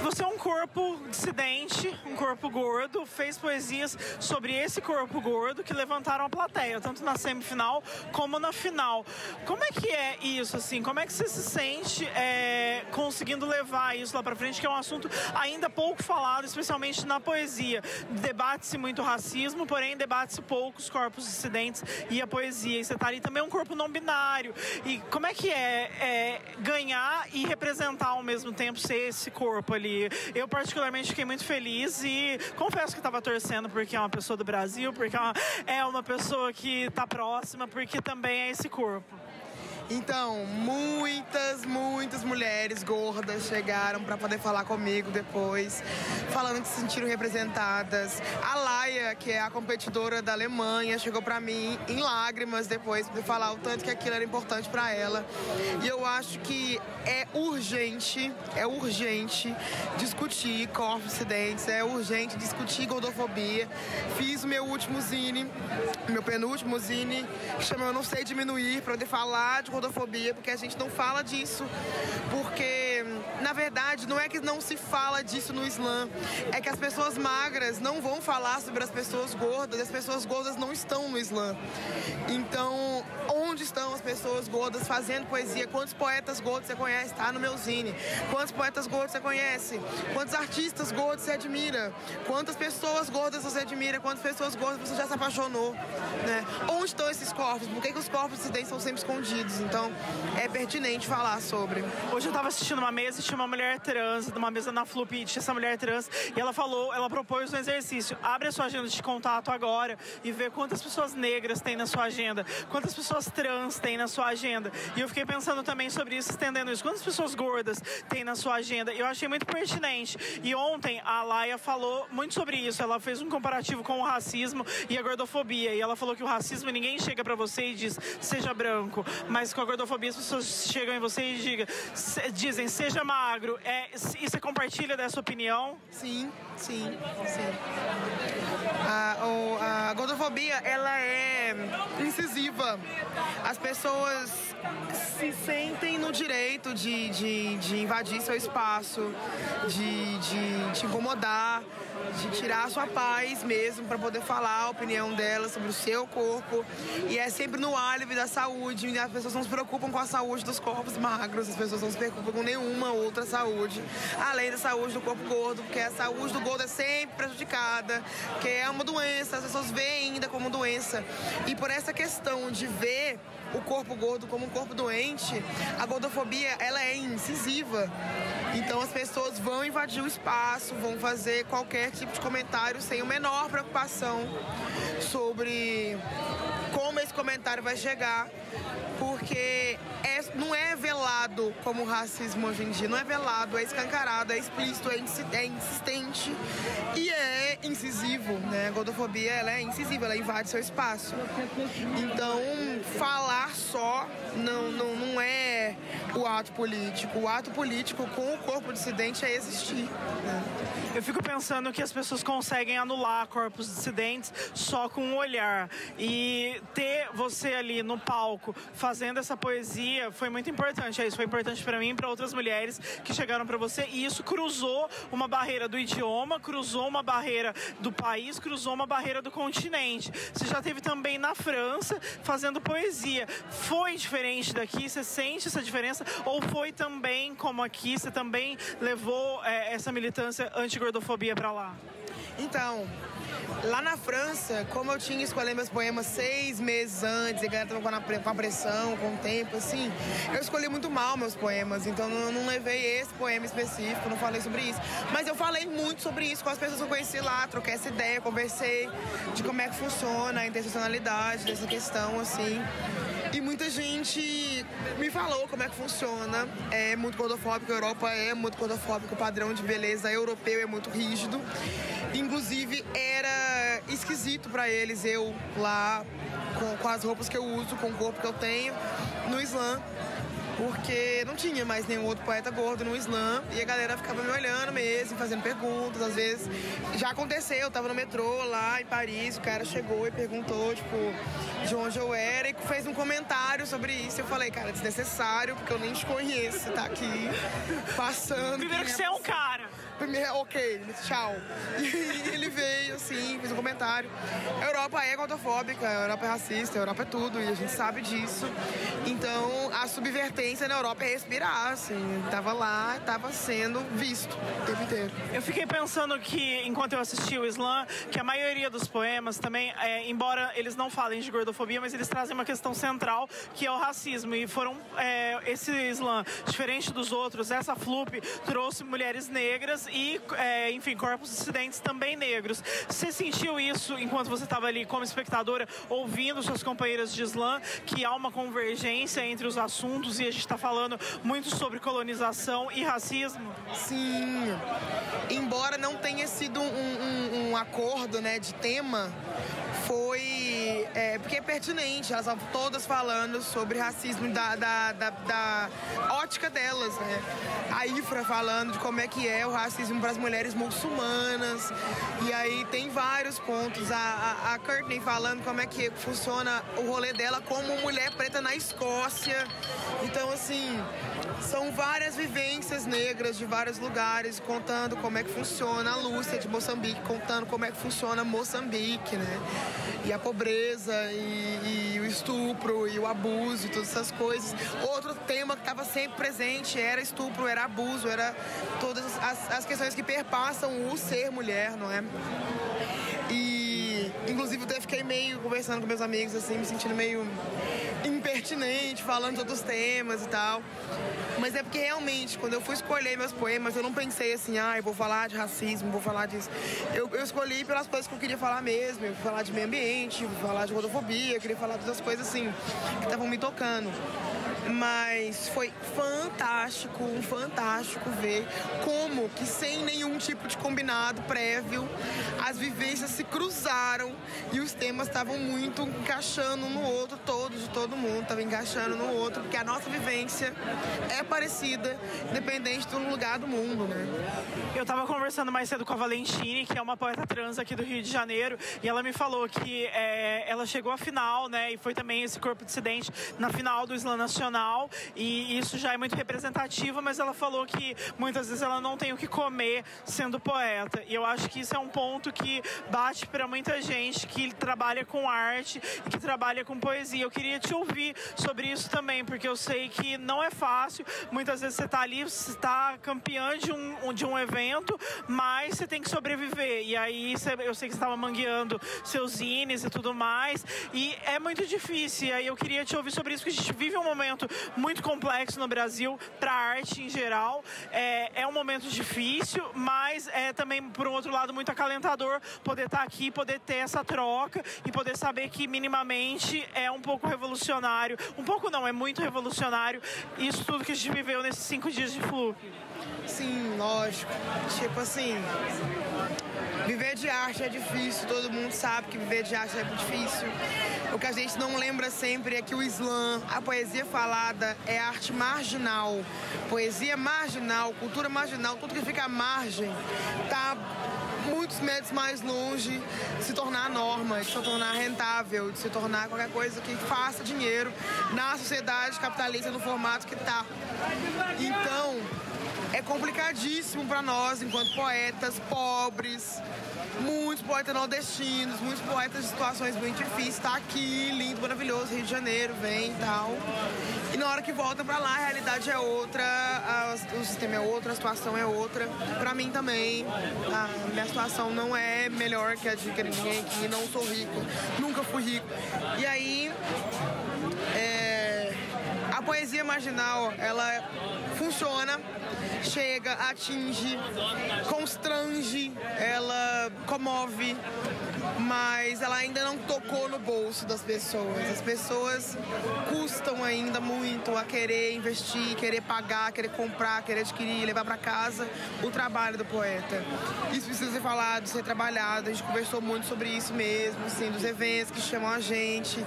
Você é um corpo dissidente, um corpo gordo, fez poesias sobre esse corpo gordo que levantaram a plateia, tanto na semifinal como na final. Como é que é isso, assim? Como é que você se sente é, conseguindo levar isso lá pra frente, que é um assunto ainda pouco falado, especialmente na poesia? Debate-se muito racismo, porém debate-se poucos corpos dissidentes e a poesia. E você tá ali também um corpo não binário. E como é que é, é ganhar e representar ao mesmo tempo, ser esse corpo ali? Eu, particularmente, fiquei muito feliz e confesso que estava torcendo porque é uma pessoa do Brasil, porque é uma, é pessoa que tá próxima, porque também é esse corpo. Então, muitas, muitas mulheres gordas chegaram para poder falar comigo depois, falando que se sentiram representadas. A Laia, que é a competidora da Alemanha, chegou para mim em lágrimas depois de falar o tanto que aquilo era importante para ela. E eu acho que é urgente, é urgente discutir corpos dissidentes, é urgente discutir gordofobia. Fiz o meu último zine, meu penúltimo zine, que chama Eu Não Sei Diminuir, para poder falar de gordofobia, porque a gente não fala disso. Porque, na verdade, não é que não se fala disso no Islã, é que as pessoas magras não vão falar sobre as pessoas gordas, as pessoas gordas não estão no Islã. Então, onde estão as pessoas gordas fazendo poesia? Quantos poetas gordos você conhece? Tá no meu zine. Quantos poetas gordos você conhece? Quantos artistas gordos você admira? Quantas pessoas gordas você admira? Quantas pessoas gordas você já se apaixonou? Né? Onde estão esses corpos? Por que, que os corpos dissidentes são sempre escondidos? Então, é pertinente falar sobre. Hoje eu tava assistindo uma mesa e tinha uma mulher trans numa mesa na Flup, tinha essa mulher trans, e ela falou, ela propôs um exercício. Abre a sua agenda de contato agora e vê quantas pessoas negras tem na sua agenda, quantas pessoas trans tem na sua agenda. E eu fiquei pensando também sobre isso, estendendo isso. Quantas pessoas gordas tem na sua agenda? Eu achei muito pertinente. E ontem a Laia falou muito sobre isso. Ela fez um comparativo com o racismo e a gordofobia. E ela falou que o racismo ninguém chega para você e diz seja branco, mas com a gordofobia as pessoas chegam em você e se, dizem seja magro. É, e você compartilha dessa opinião? Sim, sim, sim. A, o, a gordofobia, ela é incisiva. As pessoas se sentem no direito de, de, de invadir seu espaço, de, de te incomodar, de tirar a sua paz mesmo para poder falar a opinião dela sobre o seu corpo. E é sempre no álibi da saúde. As pessoas não se preocupam com a saúde dos corpos magros, as pessoas não se preocupam com nenhuma outra saúde, além da saúde do corpo gordo, porque a saúde do gordo é sempre prejudicada, que é uma doença, as pessoas veem ainda como doença. E por essa questão de ver o corpo gordo como um corpo doente, a gordofobia ela é incisiva. Então as pessoas vão invadir o espaço, vão fazer qualquer tipo de comentário sem a menor preocupação sobre como esse comentário vai chegar, porque é, não é velado como o racismo hoje em dia, não é velado, é escancarado, é explícito, é, é insistente e é incisivo, né? A gordofobia ela é incisiva, ela invade seu espaço. Então, falar só não, não, não é o ato político. O ato político com o corpo dissidente é existir. Né? Eu fico pensando que as pessoas conseguem anular corpos dissidentes só com um olhar. E ter você ali no palco fazendo essa poesia foi muito importante. É isso foi importante para mim e para outras mulheres que chegaram para você. E isso cruzou uma barreira do idioma, cruzou uma barreira do país, cruzou uma barreira do continente. Você já teve também na França fazendo poesia. Foi diferente daqui? Você sente essa diferença? Ou foi também como aqui? Você também levou é, essa militância anti-gordofobia para lá? Então, lá na França, como eu tinha escolhido meus poemas seis meses antes, e a tava com a pressão, com o tempo, assim, eu escolhi muito mal meus poemas, então não, não levei esse poema específico, não falei sobre isso. Mas eu falei muito sobre isso com as pessoas que eu conheci lá, troquei essa ideia, conversei de como é que funciona a intencionalidade dessa questão, assim. E muita gente me falou como é que funciona. É muito gordofóbico, a Europa é muito gordofóbico, o padrão de beleza europeu é muito rígido. Inclusive, era esquisito para eles eu lá com, com as roupas que eu uso, com o corpo que eu tenho no Islã porque não tinha mais nenhum outro poeta gordo no Islã e a galera ficava me olhando mesmo, fazendo perguntas, às vezes. Já aconteceu, eu tava no metrô lá em Paris, o cara chegou e perguntou, tipo, de onde eu era e fez um comentário sobre isso. Eu falei, cara, desnecessário, porque eu nem te conheço, você tá aqui passando. Primeiro que você é um cara. Primeiro, ok, tchau. E ele veio, assim, fez um comentário. A Europa é gordofóbica, a Europa é racista, a Europa é tudo, e a gente sabe disso. Então, a subvertência na Europa é respirar, assim. Tava lá, tava sendo visto o tempo inteiro. Eu fiquei pensando que, enquanto eu assisti o Islã, que a maioria dos poemas também, é, embora eles não falem de gordofobia, mas eles trazem uma questão central, que é o racismo. E foram, é, esse Islã, diferente dos outros, essa Flup trouxe mulheres negras e, é, enfim, corpos dissidentes também negros. Você sentiu isso enquanto você estava ali como espectadora, ouvindo suas companheiras de Islã, que há uma convergência entre os assuntos e a gente está falando muito sobre colonização e racismo? Sim. Embora não tenha sido um, um, um acordo né, de tema, foi. É, porque é pertinente, elas estavam todas falando sobre racismo da, da, da, da, ótica delas, né? A Ifra falando de como é que é o racismo para as mulheres muçulmanas. E aí tem vários pontos. A, a, a Courtney falando como é que funciona o rolê dela como mulher preta na Escócia. Então, assim, são várias vivências negras de vários lugares, contando como é que funciona a Lúcia de Moçambique, contando como é que funciona Moçambique, né? E a pobreza, e, e o estupro, e o abuso, e todas essas coisas. Outro tema que estava sempre presente era estupro, era abuso, era todas as, as questões que perpassam o ser mulher, não é? E, inclusive, eu fiquei meio conversando com meus amigos, assim, me sentindo meio pertinente, falando de outros temas e tal. Mas é porque realmente, quando eu fui escolher meus poemas, eu não pensei assim, ah, eu vou falar de racismo, vou falar disso. Eu, eu escolhi pelas coisas que eu queria falar mesmo. Eu falar de meio ambiente, falar de rodofobia, eu queria falar das coisas assim, que estavam me tocando. Mas foi fantástico, fantástico ver como que sem nenhum tipo de combinado prévio, as vivências se cruzaram e os temas estavam muito encaixando um no outro, todos, de todo mundo estava encaixando no outro, porque a nossa vivência é parecida, independente do lugar do mundo, né? Eu estava conversando mais cedo com a Valentine, que é uma poeta trans aqui do Rio de Janeiro, e ela me falou que é, ela chegou à final, né, e foi também esse corpo dissidente na final do Islã Nacional e isso já é muito representativo, mas ela falou que muitas vezes ela não tem o que comer sendo poeta. E eu acho que isso é um ponto que bate para muita gente que trabalha com arte e que trabalha com poesia. Eu queria te ouvir sobre isso também, porque eu sei que não é fácil. Muitas vezes você está ali, você está campeã de um, de um evento, mas você tem que sobreviver. E aí você, eu sei que você estava mangueando seus zines e tudo mais. E é muito difícil. E aí eu queria te ouvir sobre isso, porque a gente vive um momento muito complexo no Brasil para arte em geral. É, é um momento difícil, mas é também, por um outro lado, muito acalentador poder estar tá aqui, poder ter essa troca e poder saber que minimamente é um pouco revolucionário. Um pouco não, é muito revolucionário isso tudo que a gente viveu nesses cinco dias de Flup. Sim, lógico. Tipo assim, viver de arte é difícil, todo mundo sabe que viver de arte é muito difícil. O que a gente não lembra sempre é que o Islã, a poesia falada, é arte marginal. Poesia marginal, cultura marginal, tudo que fica à margem, tá muitos metros mais longe de se tornar norma, de se tornar rentável, de se tornar qualquer coisa que faça dinheiro na sociedade capitalista no formato que está. Então, é complicadíssimo para nós, enquanto poetas pobres, muitos poetas nordestinos, muitos poetas de situações muito difíceis, tá aqui, lindo, maravilhoso, Rio de Janeiro, vem e tal. E na hora que volta para lá, a realidade é outra, a, o sistema é outro, a situação é outra. Para mim também, a minha situação não é melhor que a de ninguém aqui, não sou rico, nunca fui rico. E aí, a poesia marginal, ela funciona chega, atinge, constrange, ela comove, mas ela ainda não tocou no bolso das pessoas. As pessoas custam ainda muito a querer investir, querer pagar, querer comprar, querer adquirir, levar para casa o trabalho do poeta. Isso precisa ser falado, ser trabalhado. A gente conversou muito sobre isso mesmo, assim, dos eventos que chamam a gente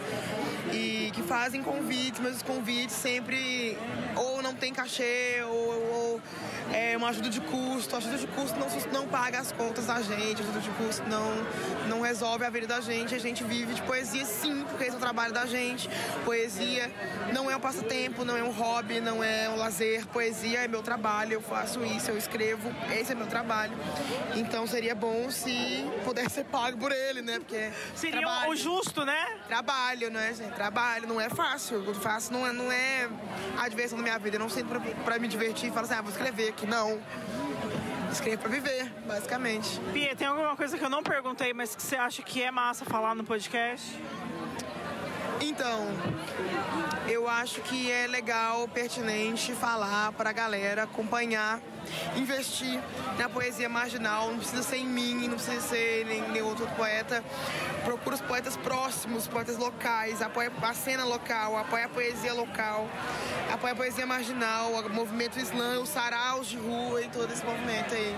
e que fazem convites, mas os convites sempre ou não tem cachê ou, é uma ajuda de custo. A ajuda de custo não, não paga as contas da gente, a ajuda de custo não, não resolve a vida da gente. A gente vive de poesia sim, porque esse é o trabalho da gente. Poesia não é um passatempo, não é um hobby, não é um lazer. Poesia é meu trabalho, eu faço isso, eu escrevo, esse é meu trabalho. Então seria bom se pudesse ser pago por ele, né? Porque seria trabalho, o justo, né? Trabalho, né, gente? Trabalho, não é fácil. Fácil não é, não é a diversão da minha vida. Eu não sinto pra, pra me divertir e falar assim, ah, vou escrever aqui. Não. Escrevo pra viver, basicamente. Pia, tem alguma coisa que eu não perguntei, mas que você acha que é massa falar no podcast? Então, eu acho que é legal, pertinente falar para a galera acompanhar, investir na poesia marginal. Não precisa ser em mim, não precisa ser em nenhum outro poeta. Procura os poetas próximos, poetas locais, apoia a cena local, apoia a poesia local, apoia a poesia marginal, o movimento islã, os saraus de rua e todo esse movimento aí.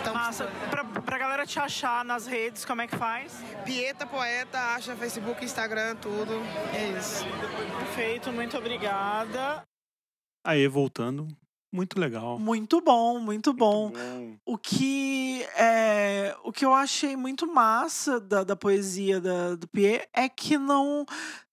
Então, Massa. Pra, pra galera te achar nas redes, como é que faz? Pieta Poeta, acha Facebook, Instagram, tudo. É isso. Perfeito, muito obrigada. Aí, voltando. Muito legal. Muito bom, muito bom. Muito bom. O que é, o que eu achei muito massa da, da poesia da, do Pierre é que não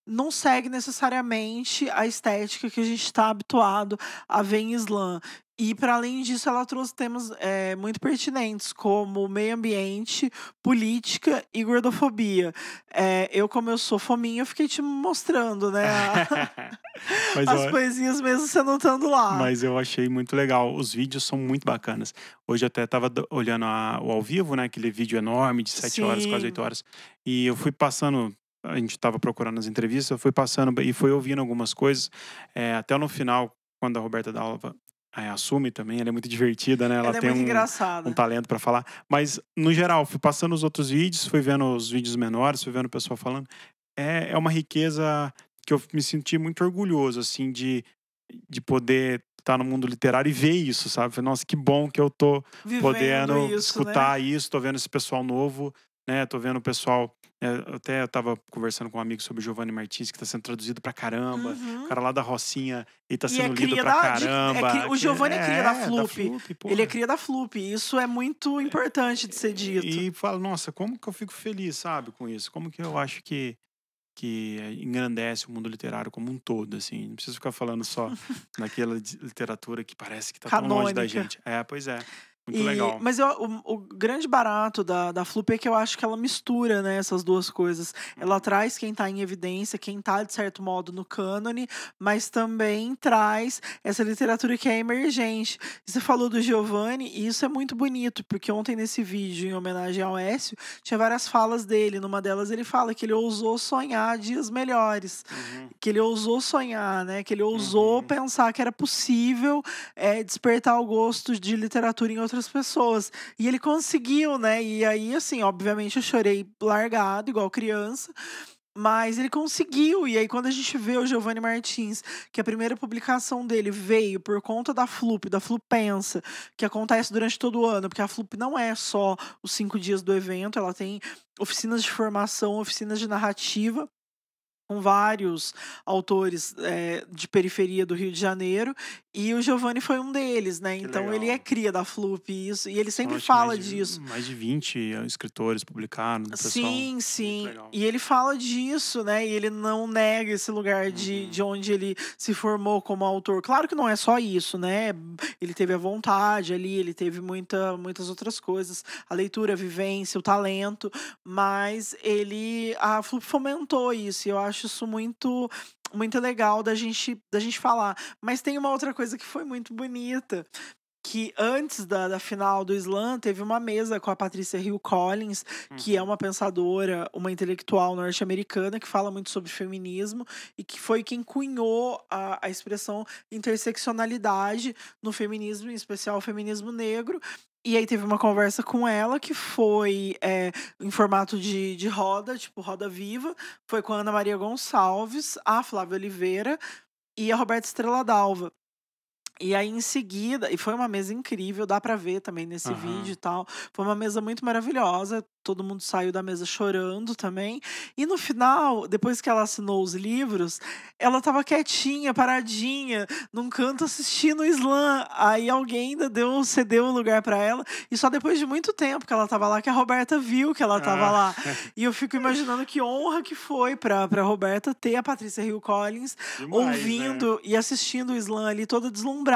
não segue necessariamente a estética que a gente está habituado a ver em Islã. E, para além disso, ela trouxe temas é, muito pertinentes, como meio ambiente, política e gordofobia. É, eu, como eu sou fominha, eu fiquei te mostrando, né? As eu... poesias mesmo você anotando lá. Mas eu achei muito legal. Os vídeos são muito bacanas. Hoje eu até estava olhando a, o ao vivo, né? Aquele vídeo enorme de 7 Sim. horas, quase 8 horas. E eu fui passando a gente estava procurando as entrevistas, eu fui passando e fui ouvindo algumas coisas. É, até no final, quando a Roberta Dalva é, assume também, ela é muito divertida, né? Ela, Ela é tem muito um, um talento para falar. Mas, no geral, fui passando os outros vídeos, fui vendo os vídeos menores, fui vendo o pessoal falando. É, é uma riqueza que eu me senti muito orgulhoso, assim, de, de poder estar no mundo literário e ver isso, sabe? Falei, Nossa, que bom que eu tô Vivendo podendo isso, né? escutar isso, tô vendo esse pessoal novo, né? Tô vendo o pessoal. É, eu até eu tava conversando com um amigo sobre o Giovanni Martins, que tá sendo traduzido pra caramba. Uhum. O cara lá da Rocinha, ele tá E é sendo lido cria pra da- de- é caramba. o que- Giovanni é cria da Flup. Ele é cria da Flup. e Isso é muito importante de ser dito. E falo, nossa, como que eu fico feliz, sabe, com isso? Como que eu acho que, que engrandece o mundo literário como um todo, assim. Não preciso ficar falando só naquela literatura que parece que tá tão longe da Canônica. gente. É, pois é. Muito E- legal. Mas eu- o, o grande barato da, da Flup é que eu acho que ela mistura né, essas duas coisas. Ela traz quem tá em evidência, quem tá, de certo modo, no cânone, mas também traz essa literatura que é emergente. Você falou do Giovanni, e isso é muito bonito, porque ontem nesse vídeo, em homenagem ao Écio, tinha várias falas dele. Numa delas ele fala que ele ousou sonhar dias melhores Uhum. que ele ousou sonhar, né? Que ele ousou Uhum. pensar que era possível é, despertar o gosto de literatura em outras pessoas. E ele conseguiu, né? E aí, assim, obviamente eu chorei largado, igual criança. Mas ele conseguiu. E aí, quando a gente vê o Giovanni Martins, que a primeira publicação dele veio por conta da Flup, da Flupensa, que acontece durante todo o ano, porque a Flup não é só os cinco dias do evento, ela tem oficinas de formação, oficinas de narrativa com vários autores eh, de periferia do Rio de Janeiro e o Giovanni foi um deles, né? Que Então ele legal. é cria da Flup e isso e ele sempre que fala mais de- disso. Mais de 20 escritores publicaram. pessoal. Sim, sim. E ele fala disso, né? E ele não nega esse lugar de, Uhum. de onde ele se formou como autor. Claro que não é só isso, né? Ele teve a vontade ali, ele teve muita, muitas outras coisas. A leitura, a vivência, o talento. Mas ele. A Flup fomentou isso. E eu acho isso muito. Muito legal da gente, da gente falar. Mas tem uma outra coisa que foi muito bonita que antes da, da final do Slam teve uma mesa com a Patrícia Hill Collins, que Uhum. é uma pensadora, uma intelectual norte-americana que fala muito sobre feminismo e que foi quem cunhou a, a expressão interseccionalidade no feminismo, em especial o feminismo negro. E aí teve uma conversa com ela que foi é, em formato de, de roda, tipo roda viva. Foi com a Ana Maria Gonçalves, a Flávia Oliveira e a Roberta Estrela Dalva. E aí, em seguida, e foi uma mesa incrível, dá pra ver também nesse Aham. vídeo e tal. Foi uma mesa muito maravilhosa. Todo mundo saiu da mesa chorando também. E no final, depois que ela assinou os livros, ela tava quietinha, paradinha, num canto assistindo o slam. Aí alguém ainda deu, cedeu o lugar pra ela. E só depois de muito tempo que ela tava lá, que a Roberta viu que ela tava Ah. lá. E eu fico imaginando que honra que foi pra, pra Roberta ter a Patrícia Hill Collins Demais, né? ouvindo e assistindo o slam ali toda deslumbrada.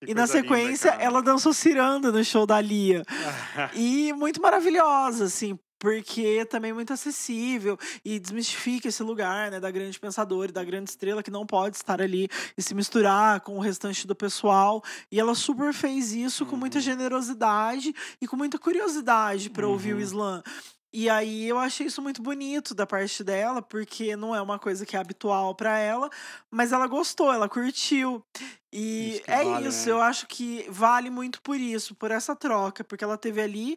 Que e na linda, sequência, cara. ela dançou ciranda no show da Lia. E muito maravilhosa, assim. Porque também é muito acessível e desmistifica esse lugar, né, da grande pensadora e da grande estrela que não pode estar ali e se misturar com o restante do pessoal. E ela super fez isso com muita Uhum. generosidade e com muita curiosidade para ouvir o Uhum. slam. E aí eu achei isso muito bonito da parte dela, porque não é uma coisa que é habitual para ela, mas ela gostou, ela curtiu. E Isso é vale, isso, né? eu acho que vale muito por isso, por essa troca, porque ela teve ali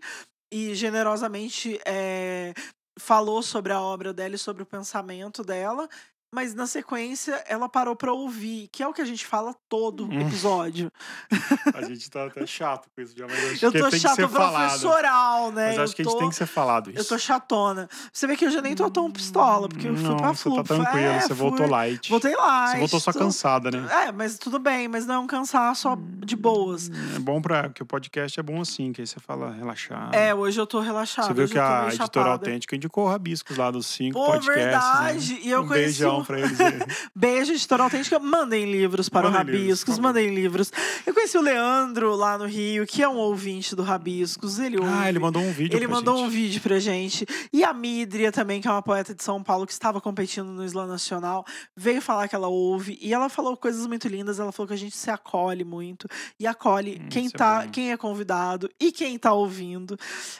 e generosamente eh, falou sobre a obra dela e sobre o pensamento dela. Mas na sequência ela parou pra ouvir, que é o que a gente fala todo Hum. episódio. A gente tá até chato com isso já, mas acho Eu que tô tem que chato ser falado. professoral, né? Mas eu acho que a tô... gente tem que ser falado isso. Eu tô chatona. Você vê que eu já nem tô tão pistola, porque eu fui não, pra você Flu. tá tranquilo, é, você voltou fui- light. Voltei lá. Você voltou só estou- cansada, né? É, mas tudo bem, mas não é um cansaço só de boas. É bom pra. que o podcast é bom assim, que aí você fala relaxar. É, hoje eu tô relaxada. Você viu que eu tô a editora autêntica indicou Rabiscos lá dos cinco Pô, podcasts. verdade. Né? E eu um conheci beijão mão pra eles. Beijo, editora autêntica. Mandem livros para o Mandem livros, Rabiscos, favor. mandem livros. Eu conheci o Leandro lá no Rio, que é um ouvinte do Rabiscos. Ele ouve. Ah, ele mandou um vídeo Ele mandou gente. um vídeo pra gente. E a Midria também, que é uma poeta de São Paulo que estava competindo no Slam Nacional, veio falar que ela ouve. E ela falou coisas muito lindas. Ela falou que a gente se acolhe muito. E acolhe Hum, quem, é tá, bom. quem é convidado e quem tá ouvindo.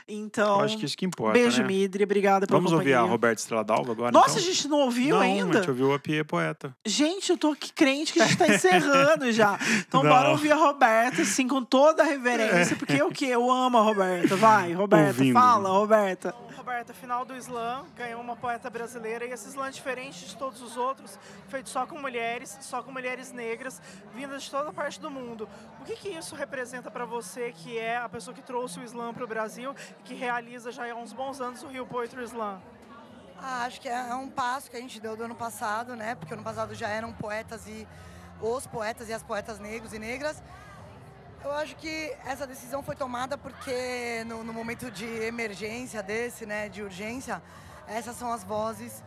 Então, Eu acho que isso que importa, beijo, né? Midria. Obrigada pela Vamos ouvir a companhia. Roberta Estrela d'Alva agora, Nossa, então? a gente não ouviu não, ainda? A gente ouviu a Pie Poeta. Gente, eu tô aqui crente que a gente tá encerrando já. Então Não. bora ouvir a Roberta, assim, com toda a reverência, porque o quê? Eu amo a Roberta. Vai, Roberta, Ouvindo. fala, Roberta. Roberta, final do slam, ganhou uma poeta brasileira e esse slam é diferente de todos os outros, feito só com mulheres, só com mulheres negras, vindas de toda parte do mundo. O que que isso representa pra você, que é a pessoa que trouxe o slam pro Brasil e que realiza já há uns bons anos o Rio Poetry Slam? Ah, acho que é um passo que a gente deu do ano passado, né? Porque ano passado já eram poetas e os poetas e as poetas negros e negras. Eu acho que essa decisão foi tomada porque no, no momento de emergência desse, né, de urgência, essas são as vozes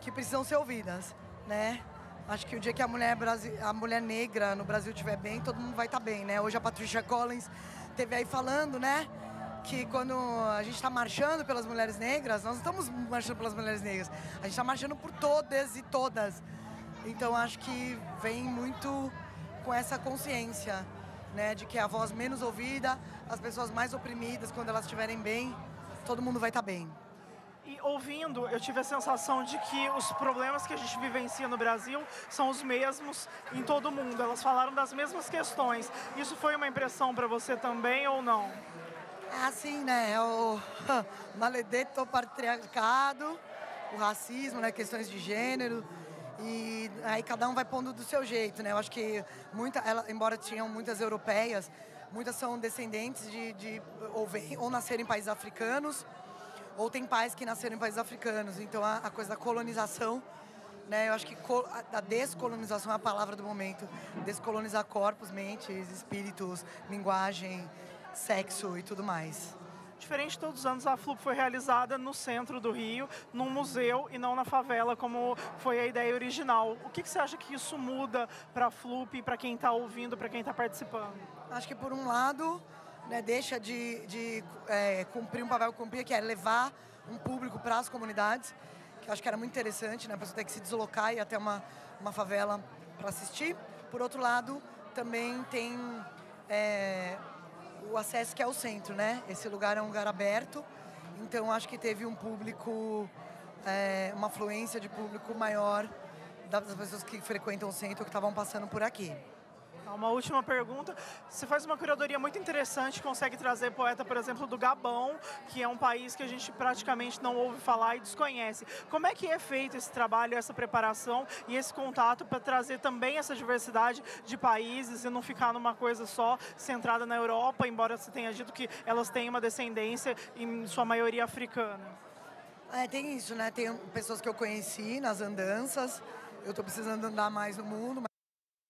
que precisam ser ouvidas, né? Acho que o dia que a mulher, a mulher negra no Brasil estiver bem, todo mundo vai estar bem, né? Hoje a Patricia Collins teve aí falando, né? Que quando a gente está marchando pelas mulheres negras, nós não estamos marchando pelas mulheres negras, a gente está marchando por todas e todas. Então acho que vem muito com essa consciência, né? De que a voz menos ouvida, as pessoas mais oprimidas, quando elas estiverem bem, todo mundo vai estar bem. E ouvindo, eu tive a sensação de que os problemas que a gente vivencia no Brasil são os mesmos em todo mundo. Elas falaram das mesmas questões. Isso foi uma impressão para você também ou não? É assim, né? É o maledeto patriarcado, o racismo, né? Questões de gênero. E aí cada um vai pondo do seu jeito, né? Eu acho que muita, ela, embora tinham muitas europeias, muitas são descendentes de, de ou, vem, ou nasceram em países africanos, ou tem pais que nasceram em países africanos. Então a, a coisa da colonização, né? Eu acho que a descolonização é a palavra do momento. Descolonizar corpos, mentes, espíritos, linguagem, sexo e tudo mais. Diferente de todos os anos, a FLUP foi realizada no centro do Rio, num museu e não na favela, como foi a ideia original. O que, que você acha que isso muda para a FLUP, para quem está ouvindo, para quem está participando? Acho que por um lado, né, deixa de, de é, cumprir um papel que cumpria, que é levar um público para as comunidades, que eu acho que era muito interessante, né, a pessoa ter que se deslocar e ir até uma, uma favela para assistir. Por outro lado, também tem é, o acesso que é o centro, né? Esse lugar é um lugar aberto, então acho que teve um público, é, uma afluência de público maior das pessoas que frequentam o centro que estavam passando por aqui. Uma última pergunta. Você faz uma curadoria muito interessante, consegue trazer poeta, por exemplo, do Gabão, que é um país que a gente praticamente não ouve falar e desconhece. Como é que é feito esse trabalho, essa preparação e esse contato para trazer também essa diversidade de países e não ficar numa coisa só centrada na Europa, embora você tenha dito que elas têm uma descendência, em sua maioria africana? É, tem isso, né? Tem pessoas que eu conheci nas andanças. Eu tô precisando andar mais no mundo.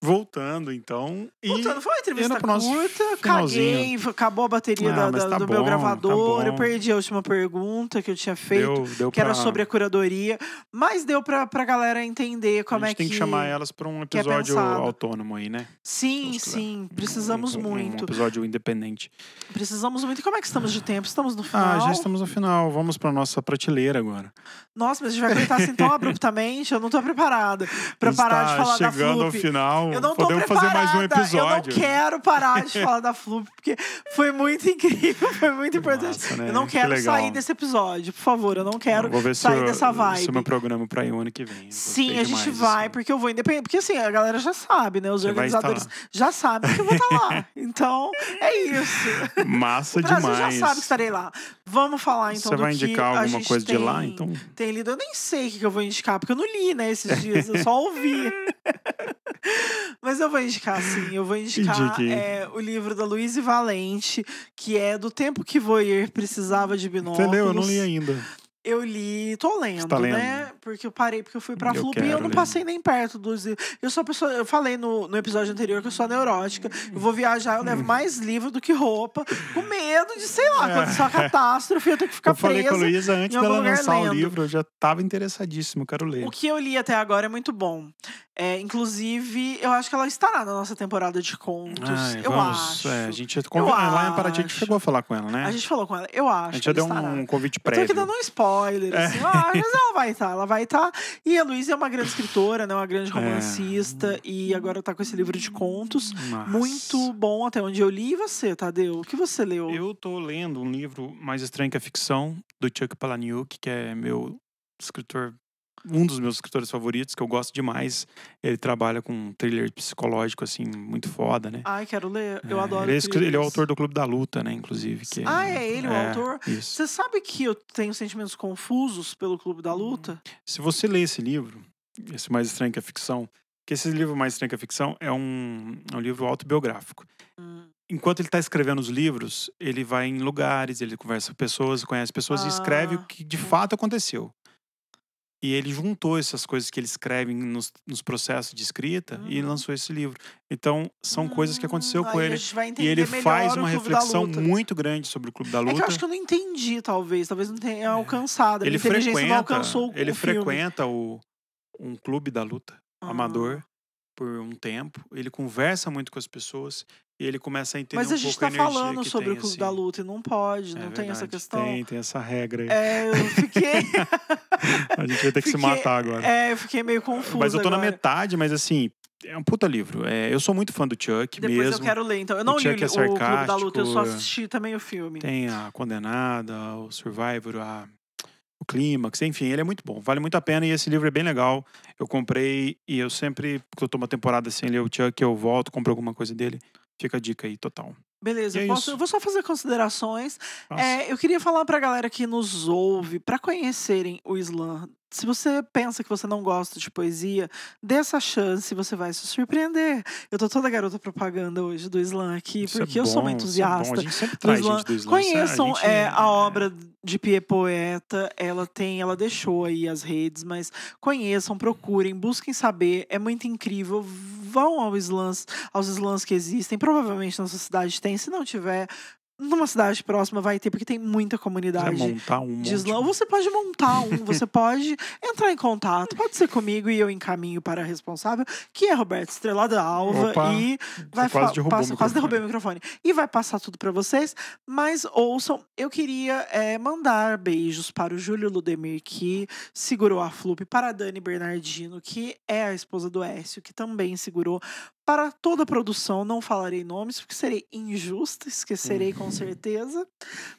Voltando, então. E Voltando, foi uma entrevista nosso curta, caguei, acabou a bateria Ah, da- tá do meu bom, tá gravador, eu bom. perdi a última pergunta que eu tinha feito. deu, deu que era pra- sobre a curadoria, mas deu pra, pra galera entender como a é gente tem que chamar elas para um que é episódio pensado. autônomo aí, né? Sim, sim, precisamos Um- um- muito. Um episódio independente. Precisamos muito. E como é que estamos de tempo? Estamos no final? Ah, já estamos no final. Vamos para nossa prateleira agora. Nossa, mas a gente vai gritar assim tão abruptamente, eu não tô preparada pra parar de falar da chegando ao Flup. final. Eu não tô Podemos fazer mais um episódio. Eu não quero parar de falar da Flup, porque foi muito incrível, foi muito importante. Massa, né? Eu não Que quero legal. sair desse episódio, por favor, eu não quero Vou ver se sair eu, dessa vibe. Se o meu programa para ano que vem. Sim, a gente demais, vai, assim. porque eu vou independente. Porque assim, a galera já sabe, né? Os Você organizadores já sabem que eu vou estar lá. Então, é isso. Massa O Brasil demais. já sabe que estarei lá. Vamos falar então Você vai que indicar alguma coisa de tem, lá, então? Tem lido, eu nem sei o que que eu vou indicar, porque eu não li, né, esses dias, eu só ouvi. Mas eu vou indicar, sim. Eu vou indicar é, o livro da Luísa Valente, que é Do Tempo que Voyer Precisava de Binóculos. Entendeu? Eu não li ainda. Eu li, tô lendo, tá lendo? né? Porque eu parei, porque eu fui pra Flup e eu não ler. passei nem perto dos livros. Eu sou pessoa, eu falei no, no episódio anterior que eu sou neurótica. Eu vou viajar, eu levo mais livro do que roupa, com medo de, sei lá, acontecer uma catástrofe, eu tenho que ficar eu falei com a. Luísa antes dela lançar o lendo. livro, eu já tava interessadíssimo, eu quero ler. O que eu li até agora é muito bom. É, inclusive, eu acho que ela estará na nossa temporada de contos. Ai, eu vamos, acho. é, a gente conv... lá em Paraty a gente chegou a falar com ela, né? A gente falou com ela. Eu acho. A gente já ela deu estará. um convite Eu tô prévio. aqui dando um spoiler, É. assim, ah, mas ela vai estar, ela vai estar. E a Luísa é uma grande escritora, né? Uma grande É. romancista. E agora tá com esse livro de contos. Mas Muito bom até onde eu li. E você, Tadeu? O que você leu? Eu tô lendo um livro mais estranho que a ficção, do Chuck Palahniuk, que é meu escritor, um dos meus escritores favoritos, que eu gosto demais. Ele trabalha com um thriller psicológico, assim, muito foda, né? Ai, quero ler. Eu É, adoro. Ele é, ele é o autor do Clube da Luta, né? Inclusive. Que Ah, é ele o autor? Isso. Você sabe que eu tenho sentimentos confusos pelo Clube da Luta? Se você ler esse livro, esse mais estranho que a ficção, que esse livro mais estranho que a ficção é um, é um livro autobiográfico. Hum. Enquanto ele está escrevendo os livros, ele vai em lugares, ele conversa com pessoas, conhece pessoas e escreve o Ah. que de fato aconteceu. E ele juntou essas coisas que ele escreve nos, nos processos de escrita e Uhum. lançou esse livro. Então, são coisas que aconteceu Hum, com aí ele. E ele faz uma reflexão muito grande sobre o Clube da É Luta. que eu acho que eu não entendi, talvez. Talvez não tenha alcançado. A ele frequenta, alcançou o ele o frequenta o, um clube da luta Ah. amador por um tempo. Ele conversa muito com as pessoas e ele começa a entender Mas um a gente pouco tá a falando sobre tem, o Clube assim. da Luta e não pode, É não tem essa verdade, questão. Tem, tem essa regra aí. É, eu fiquei. A gente vai ter que se fiquei- matar agora. é, eu fiquei meio confusa. mas eu tô na agora. metade, mas assim, é um puta livro. É, eu sou muito fã do Chuck Depois mesmo. eu quero ler, então. Eu não li Chuck é o Clube da Luta, eu só sarcástico, assisti também o filme. Tem a Condenada, o Survivor, a, o Clímax, enfim, ele é muito bom. Vale muito a pena e esse livro é bem legal. Eu comprei e eu sempre, porque eu tô uma temporada sem ler o Chuck, eu volto, compro alguma coisa dele. Fica a dica aí, total. Beleza, é eu, posso, vou só fazer considerações. É, eu queria falar pra galera que nos ouve, pra conhecerem o slam. Se você pensa que você não gosta de poesia, dê essa chance, você vai se surpreender. Eu tô toda garota propaganda hoje do slam aqui, Isso é porque eu sou uma bom, é bom. entusiasta. A gente sempre traz slam. gente do slam. Conheçam gente- é, a obra de Pie Poeta, ela tem, ela deixou aí as redes, mas conheçam, procurem, busquem saber, é muito incrível. Vão ao slams, aos slams que existem, provavelmente na sua cidade tem, se não tiver, numa cidade próxima vai ter, porque tem muita comunidade montar um de slam. Você pode montar um, você pode entrar em contato, pode ser comigo e eu encaminho para a responsável, que é Roberto Estrela da Alva, Opa, e vai quase derrubou passa- quase derrubei o microfone. E vai passar tudo para vocês, mas ouçam, eu queria é, mandar beijos para o Júlio Ludemir, que segurou a Flup, para a Dani Bernardino, que é a esposa do Écio, que também segurou, para toda a produção, não falarei nomes, porque serei injusta, esquecerei com certeza.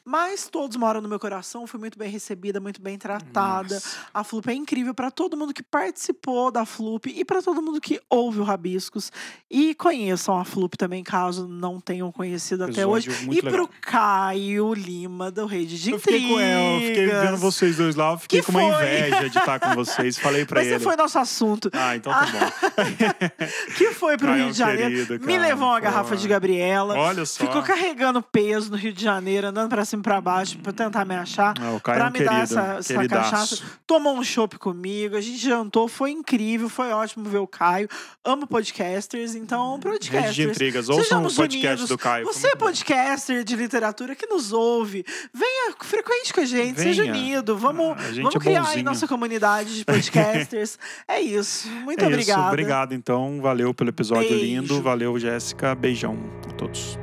Mas todos moram no meu coração, fui muito bem recebida, muito bem tratada. Nossa. A Flup é incrível para todo mundo que participou da Flup e para todo mundo que ouve o Rabiscos. E conheçam a Flup também, caso não tenham conhecido até hoje. E legal. pro Caio Lima, do Rede de Eu fiquei com ela, eu fiquei vendo vocês dois lá, eu fiquei Que com uma foi? inveja de estar com vocês. Falei pra Mas ele. esse foi nosso assunto. Ah, então tá bom. Que foi pro Rio de Janeiro. querido, Me levou uma pô. garrafa de Gabriela. Olha só. Ficou carregando peso no Rio de Janeiro, andando pra cima e pra baixo pra tentar me achar. Ah, o Caio pra é um me querido, dar essa, essa cachaça. Tomou um chopp comigo, a gente jantou, foi incrível, foi ótimo ver o Caio. Amo podcasters, então, Rede de podcasters. intrigas. Ouçam o Sejamos podcast unidos. do Caio. Você é podcaster de literatura que nos ouve, venha frequente com a gente, seja Venha. unido. Vamos, gente vamos é criar aí bonzinho. nossa comunidade de podcasters. é isso. Muito é obrigada. Obrigado então. Valeu pelo episódio Lindo. Valeu, Jéssica. Beijão a todos.